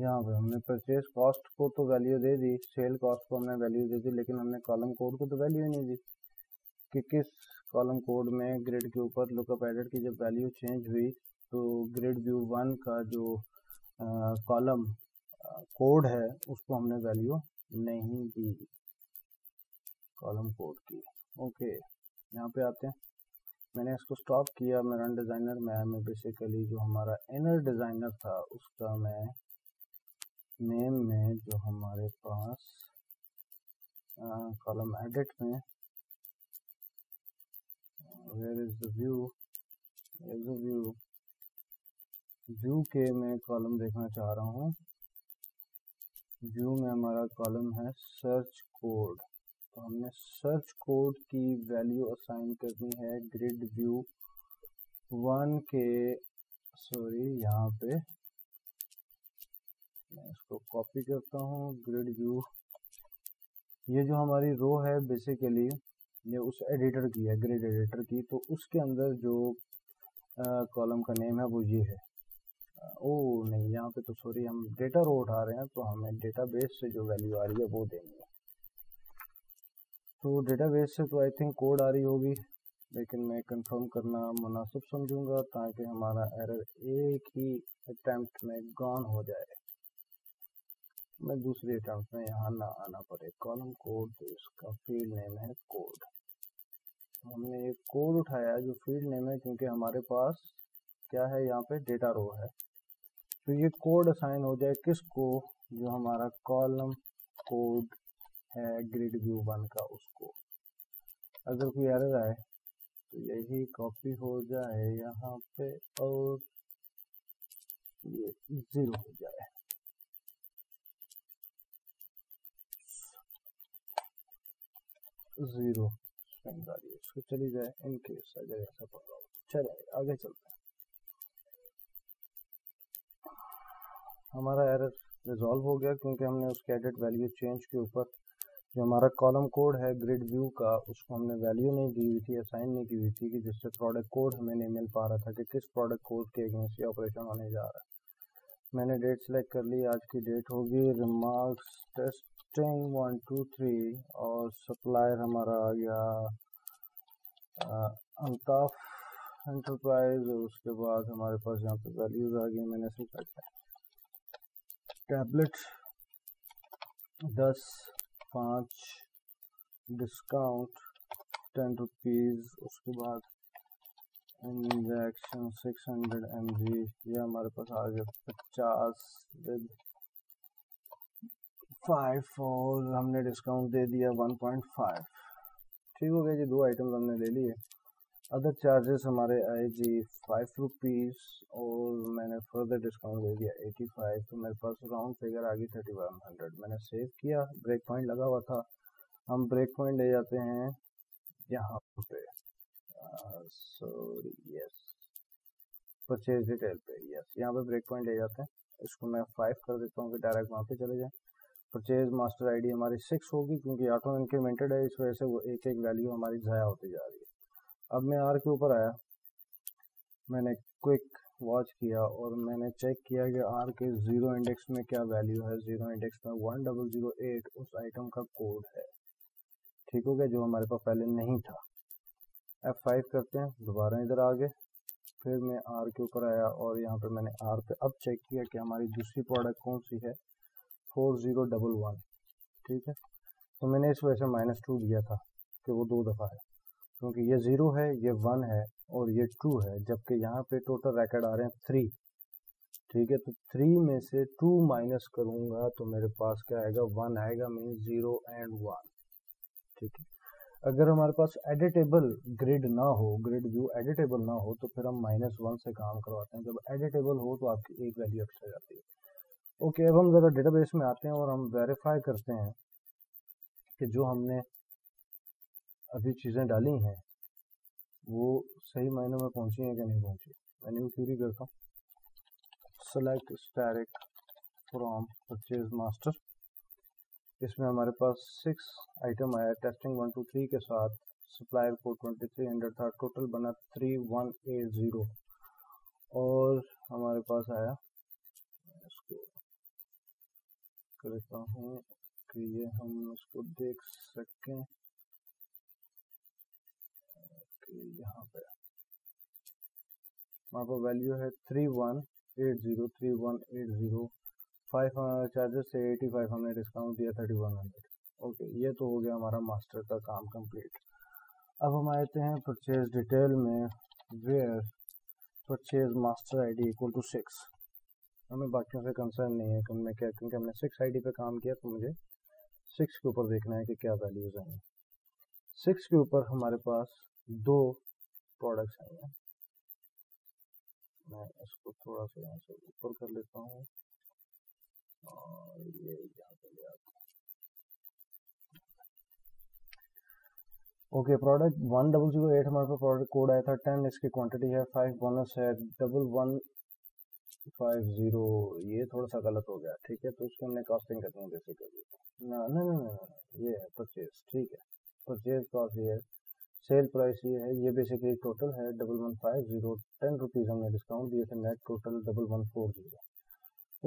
यहाँ पे हमने परचेज कॉस्ट को तो वैल्यू दे दी सेल कॉस्ट को हमने वैल्यू दे दी, लेकिन हमने कॉलम कोड को तो वैल्यू ही नहीं दी। कि किस कॉलम कोड में ग्रिड के ऊपर लुकअप एडेड की जब वैल्यू चेंज हुई तो ग्रिड व्यू वन का जो कॉलम कोड है, उसको हमने वैल्यू नहीं दी। कॉलम कोड की। ओके यहाँ पे आते हैं। मैंने इसको स्टॉप किया मैं रन डिज़ाइनर में, मैं बेसिकली जो हमारा इनर डिज़ाइनर था, उसका मैं नेम में जो हमारे पास कॉलम एडिट में where is the view is the view view के मैं कॉलम देखना चाह रहा हूँ। व्यू में हमारा कॉलम है सर्च कोड तो हमने सर्च कोड की वैल्यू असाइन करनी है ग्रिड व्यू वन के सॉरी यहाँ पे मैं इसको कॉपी करता हूँ ग्रिड व्यू ये जो हमारी रो है बेसिकली ये उस एडिटर की है ग्रेड एडिटर की तो उसके अंदर जो कॉलम का नेम है वो ये है। ओ, नहीं, यहाँ पे तो सॉरी हम डेटा रो उठा रहे हैं तो हमें डेटाबेस से जो वैल्यू आ रही है वो देनी है। तो डेटाबेस से तो आई थिंक कोड आ रही होगी, लेकिन मैं कंफर्म करना मुनासिब समझूँगा, ताकि हमारा एरर एक ही अटैम्प्ट में गॉन हो जाए। मैं दूसरे अटैम्प्ट में यहाँ ना आना पड़े। कॉलम कोड तो इसका फ़ील्ड नेम है कोड हमने एक कोड उठाया जो फ़ील्ड नेम है, क्योंकि हमारे पास क्या है, यहाँ पे डेटा रो है। तो ये कोड असाइन हो जाए किसको? जो हमारा कॉलम कोड है ग्रिड व्यू वन का, उसको। अगर कोई एरर आए तो यही कॉपी हो जाए यहाँ पे और ये ज़ीरो हो जाए। ज़ीरो इसको चली जाए इन केस अगर ऐसा हो चले, आगे चलते हैं। हमारा एरर रिजॉल्व हो गया क्योंकि हमने उसके एडिट वैल्यू चेंज के ऊपर जो हमारा कॉलम कोड है ग्रिड व्यू का, उसको हमने वैल्यू नहीं दी हुई थी असाइन नहीं की हुई थी कि जिससे प्रोडक्ट कोड हमें नहीं मिल पा रहा था कि किस प्रोडक्ट कोड के अगेंस्ट ये ऑपरेशन होने जा रहा है। मैंने डेट सेलेक्ट कर ली, आज की डेट होगी remarks testing one two three और सप्लायर हमारा आ गया अल्ताफ एंटरप्राइज और उसके बाद हमारे पास यहाँ पे वैल्यूज़ आ गई, मैंने सेलेक्ट टैबलेट दस, पाँच डिस्काउंट टेन रुपीज़ उसके बाद इंजेक्शन 600 एम जी ये हमारे पास आ गया पचास विद फाइव और हमने डिस्काउंट दे दिया 1.5 ठीक हो गया जी, दो आइटम्स हमने ले लिए अदर चार्जेस हमारे आए जी फाइव रुपीज़ और मैंने फर्दर डिस्काउंट दे दिया 85 तो मेरे पास राउंड फिगर आ गई थर्टी वन हंड्रेड मैंने सेव किया ब्रेक पॉइंट लगा हुआ था। हम ब्रेक पॉइंट ले जाते हैं यहाँ पे। सॉरी यस परचेज डिटेल पे यस यहाँ पे ब्रेक पॉइंट ले जाते हैं। इसको मैं फाइव कर देता हूँ कि डायरेक्ट वहाँ पे चले जाएँ। परचेज मास्टर आईडी हमारी सिक्स होगी क्योंकि ऑटो इंक्रीमेंटेड है, इस वजह से वो एक एक वैल्यू हमारी ज़ाया होती जा रही है। अब मैं आर के ऊपर आया। मैंने क्विक वॉच किया और मैंने चेक किया कि आर के ज़ीरो इंडेक्स में क्या वैल्यू है। ज़ीरो इंडेक्स में वन डबल ज़ीरो एट उस आइटम का कोड है। ठीक हो गया, जो हमारे पास पहले नहीं था। एफ़ फाइव करते हैं, दोबारा इधर आ गए फिर मैं आर के ऊपर आया और यहाँ पर मैंने आर पे अब चेक किया कि हमारी दूसरी प्रोडक्ट कौन सी है। फोर ज़ीरो डबल वन, ठीक है? तो मैंने इस वजह से माइनस टू दिया था कि वो दो दफ़ा है क्योंकि ये ज़ीरो है, ये वन है और ये टू है, जबकि यहाँ पे टोटल रैकेट आ रहे हैं थ्री ठीक है? तो थ्री में से टू माइनस करूँगा तो मेरे पास क्या आएगा? वन आएगा मीन ज़ीरो एंड वन ठीक है? अगर हमारे पास एडिटेबल ग्रिड ना हो ग्रिड व्यू एडिटेबल ना हो तो फिर हम माइनस वन से काम करवाते हैं। जब एडिटेबल हो तो आपकी एक वैल्यू एक्स्ट्रा जाती है। ओके, अब हम ज़रा डेटाबेस में आते हैं और हम वेरीफाई करते हैं कि जो हमने अभी चीज़ें डाली हैं, वो सही मायनों में पहुँची हैं कि नहीं पहुँची। मैंने क्यूरी करता हूँ। Select asterisk from purchase master इसमें हमारे पास सिक्स आइटम आया टेस्टिंग वन टू थ्री के साथ सप्लायर को ट्वेंटी थ्री हंड्रेड था टोटल बना थ्री वन एट ज़ीरो और हमारे पास आया इसको करता हूँ कि ये हम इसको देख सकें कि यहाँ पे। वहाँ पर वैल्यू है three one eight zero three one eight zero five charges से एटी फाइव हमने डिस्काउंट दिया थर्टी वन हंड्रेड ओके ये तो हो गया हमारा मास्टर का काम कंप्लीट अब हम आते हैं परचेज डिटेल में where purchase master ID equal to six हमें बाकियों से कंसर्न नहीं है कि मैं क्या क्योंकि हमने सिक्स आईडी पे काम किया तो मुझे सिक्स के ऊपर देखना है कि क्या वैल्यूज़ आएँगे सिक्स के ऊपर हमारे पास दो प्रोडक्ट्स आएँगे मैं इसको थोड़ा सा यहाँ से ऊपर कर लेता हूँ। और ये यहाँ पे ले आता हूँ। Okay product one double zero eight हमारे पास प्रोडक्ट कोड आया था टेन इसकी क्वांटिटी है फाइव बोनस है डबल वन फाइव ज़ीरो ये थोड़ा सा गलत हो गया, ठीक है? तो उसकी हमने कॉस्टिंग करनी है बेसिकली ना ना ना ना ये है परचेज ठीक है? परचेज कॉस्ट ये है सेल प्राइस ये है, ये बेसिकली टोटल है double one five zero ten rupees हमने डिस्काउंट दिए थे net total double one four zero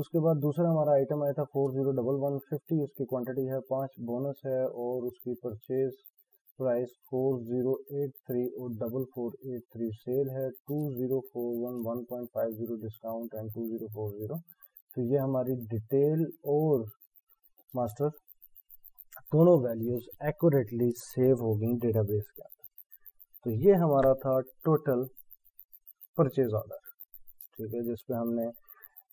उसके बाद दूसरा हमारा आइटम आया था four zero double one fifty उसकी क्वांटिटी है, पाँच बोनस है और उसकी purchase price four zero eight three और double four eight three sale है two zero four one one point five zero discount and two zero four zero तो ये हमारी डिटेल और मास्टर दोनों वैल्यूज़ एक्यूरेटली सेव हो गई डेटाबेस के अंदर। तो ये हमारा था टोटल परचेज ऑर्डर ठीक है, जिसपे हमने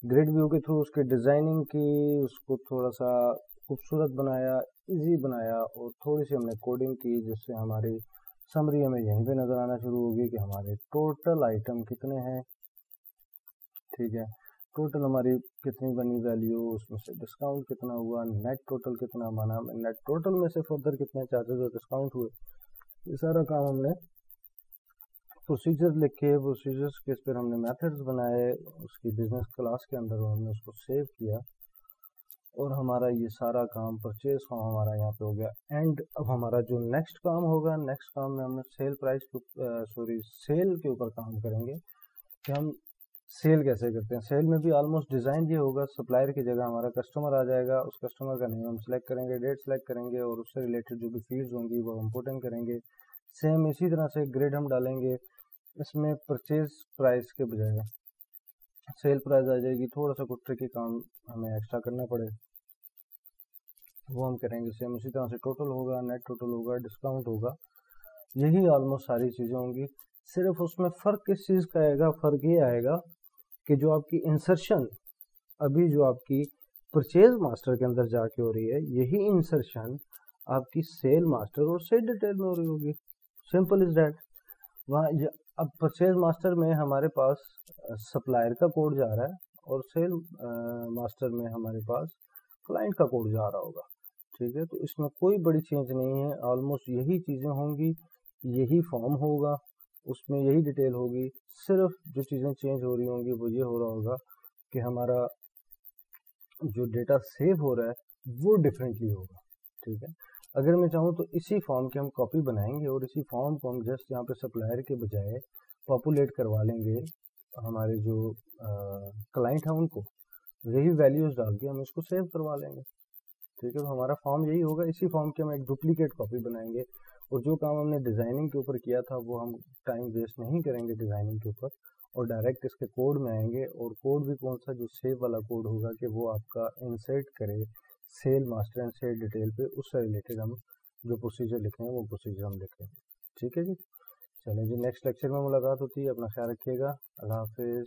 ग्रिड व्यू के थ्रू उसकी डिज़ाइनिंग की, उसको थोड़ा सा खूबसूरत बनाया इजी बनाया और थोड़ी सी हमने कोडिंग की जिससे हमारी समरी हमें यहीं पे नज़र आना शुरू होगी कि हमारे टोटल आइटम कितने हैं। ठीक है? टोटल हमारी कितनी बनी वैल्यू उसमें से डिस्काउंट कितना हुआ नेट टोटल कितना बना नेट टोटल में से फर्दर कितने चार्जेस और डिस्काउंट हुए। ये सारा काम हमने प्रोसीजर लिखे प्रोसीजर्स के इस पर हमने मेथड्स बनाए, उसकी बिज़नेस क्लास के अंदर हमने उसको सेव किया। और हमारा ये सारा काम परचेज फॉर्म हमारा यहाँ पे हो गया। एंड अब हमारा जो नेक्स्ट काम होगा नेक्स्ट काम में हमने सेल प्राइस सॉरी सेल के ऊपर काम करेंगे कि हम सेल कैसे करते हैं। सेल में भी ऑलमोस्ट डिज़ाइन ये होगा सप्लायर की जगह हमारा कस्टमर आ जाएगा, उस कस्टमर का नेम हम सेलेक्ट करेंगे डेट सेलेक्ट करेंगे और उससे रिलेटेड जो भी फील्ड्स होंगी वो इम्पोर्टेंट करेंगे। सेम इसी तरह से ग्रेड हम डालेंगे, इसमें परचेज प्राइस के बजाय। सेल प्राइस आ जाएगी, थोड़ा सा कुछ ट्रिकी काम हमें एक्स्ट्रा करना पड़े। वो हम करेंगे सेम उसी तरह से टोटल होगा नेट टोटल होगा डिस्काउंट होगा। यही ऑलमोस्ट सारी चीज़ें होंगी। सिर्फ़ उसमें फ़र्क किस चीज़ का आएगा, फ़र्क ये आएगा कि जो आपकी इंसर्शन अभी जो आपकी परचेज मास्टर के अंदर जाके हो रही है, यही इंसर्शन आपकी सेल मास्टर और सेल डिटेल में हो रही होगी। सिंपल इज़ डैट वहाँ अब परचेज मास्टर में हमारे पास सप्लायर का कोड जा रहा है और सेल मास्टर में हमारे पास क्लाइंट का कोड जा रहा होगा। ठीक है तो इसमें कोई बड़ी चेंज नहीं है। ऑलमोस्ट यही चीज़ें होंगी, यही फॉर्म होगा, उसमें यही डिटेल होगी। सिर्फ़ जो चीज़ें चेंज हो रही होंगी वो ये हो रहा होगा कि हमारा जो डेटा सेव हो रहा है वो डिफरेंटली होगा। ठीक है अगर मैं चाहूँ तो इसी फॉर्म की हम कॉपी बनाएँगे और इसी फॉर्म को हम जस्ट यहाँ पे सप्लायर के बजाय पॉपुलेट करवा लेंगे हमारे जो क्लाइंट है उनको। यही वैल्यूज़ डाल के हम इसको सेव करवा लेंगे। ठीक है तो हमारा फॉर्म यही होगा। इसी फॉर्म की हम एक डुप्लीकेट कॉपी बनाएँगे और जो काम हमने डिज़ाइनिंग के ऊपर किया था वो हम टाइम वेस्ट नहीं करेंगे डिज़ाइनिंग के ऊपर और डायरेक्ट इसके कोड में आएँगे। और कोड भी कौन सा जो सेव वाला कोड होगा कि वो आपका इंसर्ट करे sale master and sale detail पे, उससे रिलेटेड हम जो प्रोसीजर लिखे हैं, वो प्रोसीजर हम लिखेंगे ठीक है जी? चलें जी नेक्स्ट लेक्चर में मुलाकात होती है, अपना ख्याल रखिएगा। अल्लाह हाफिज़।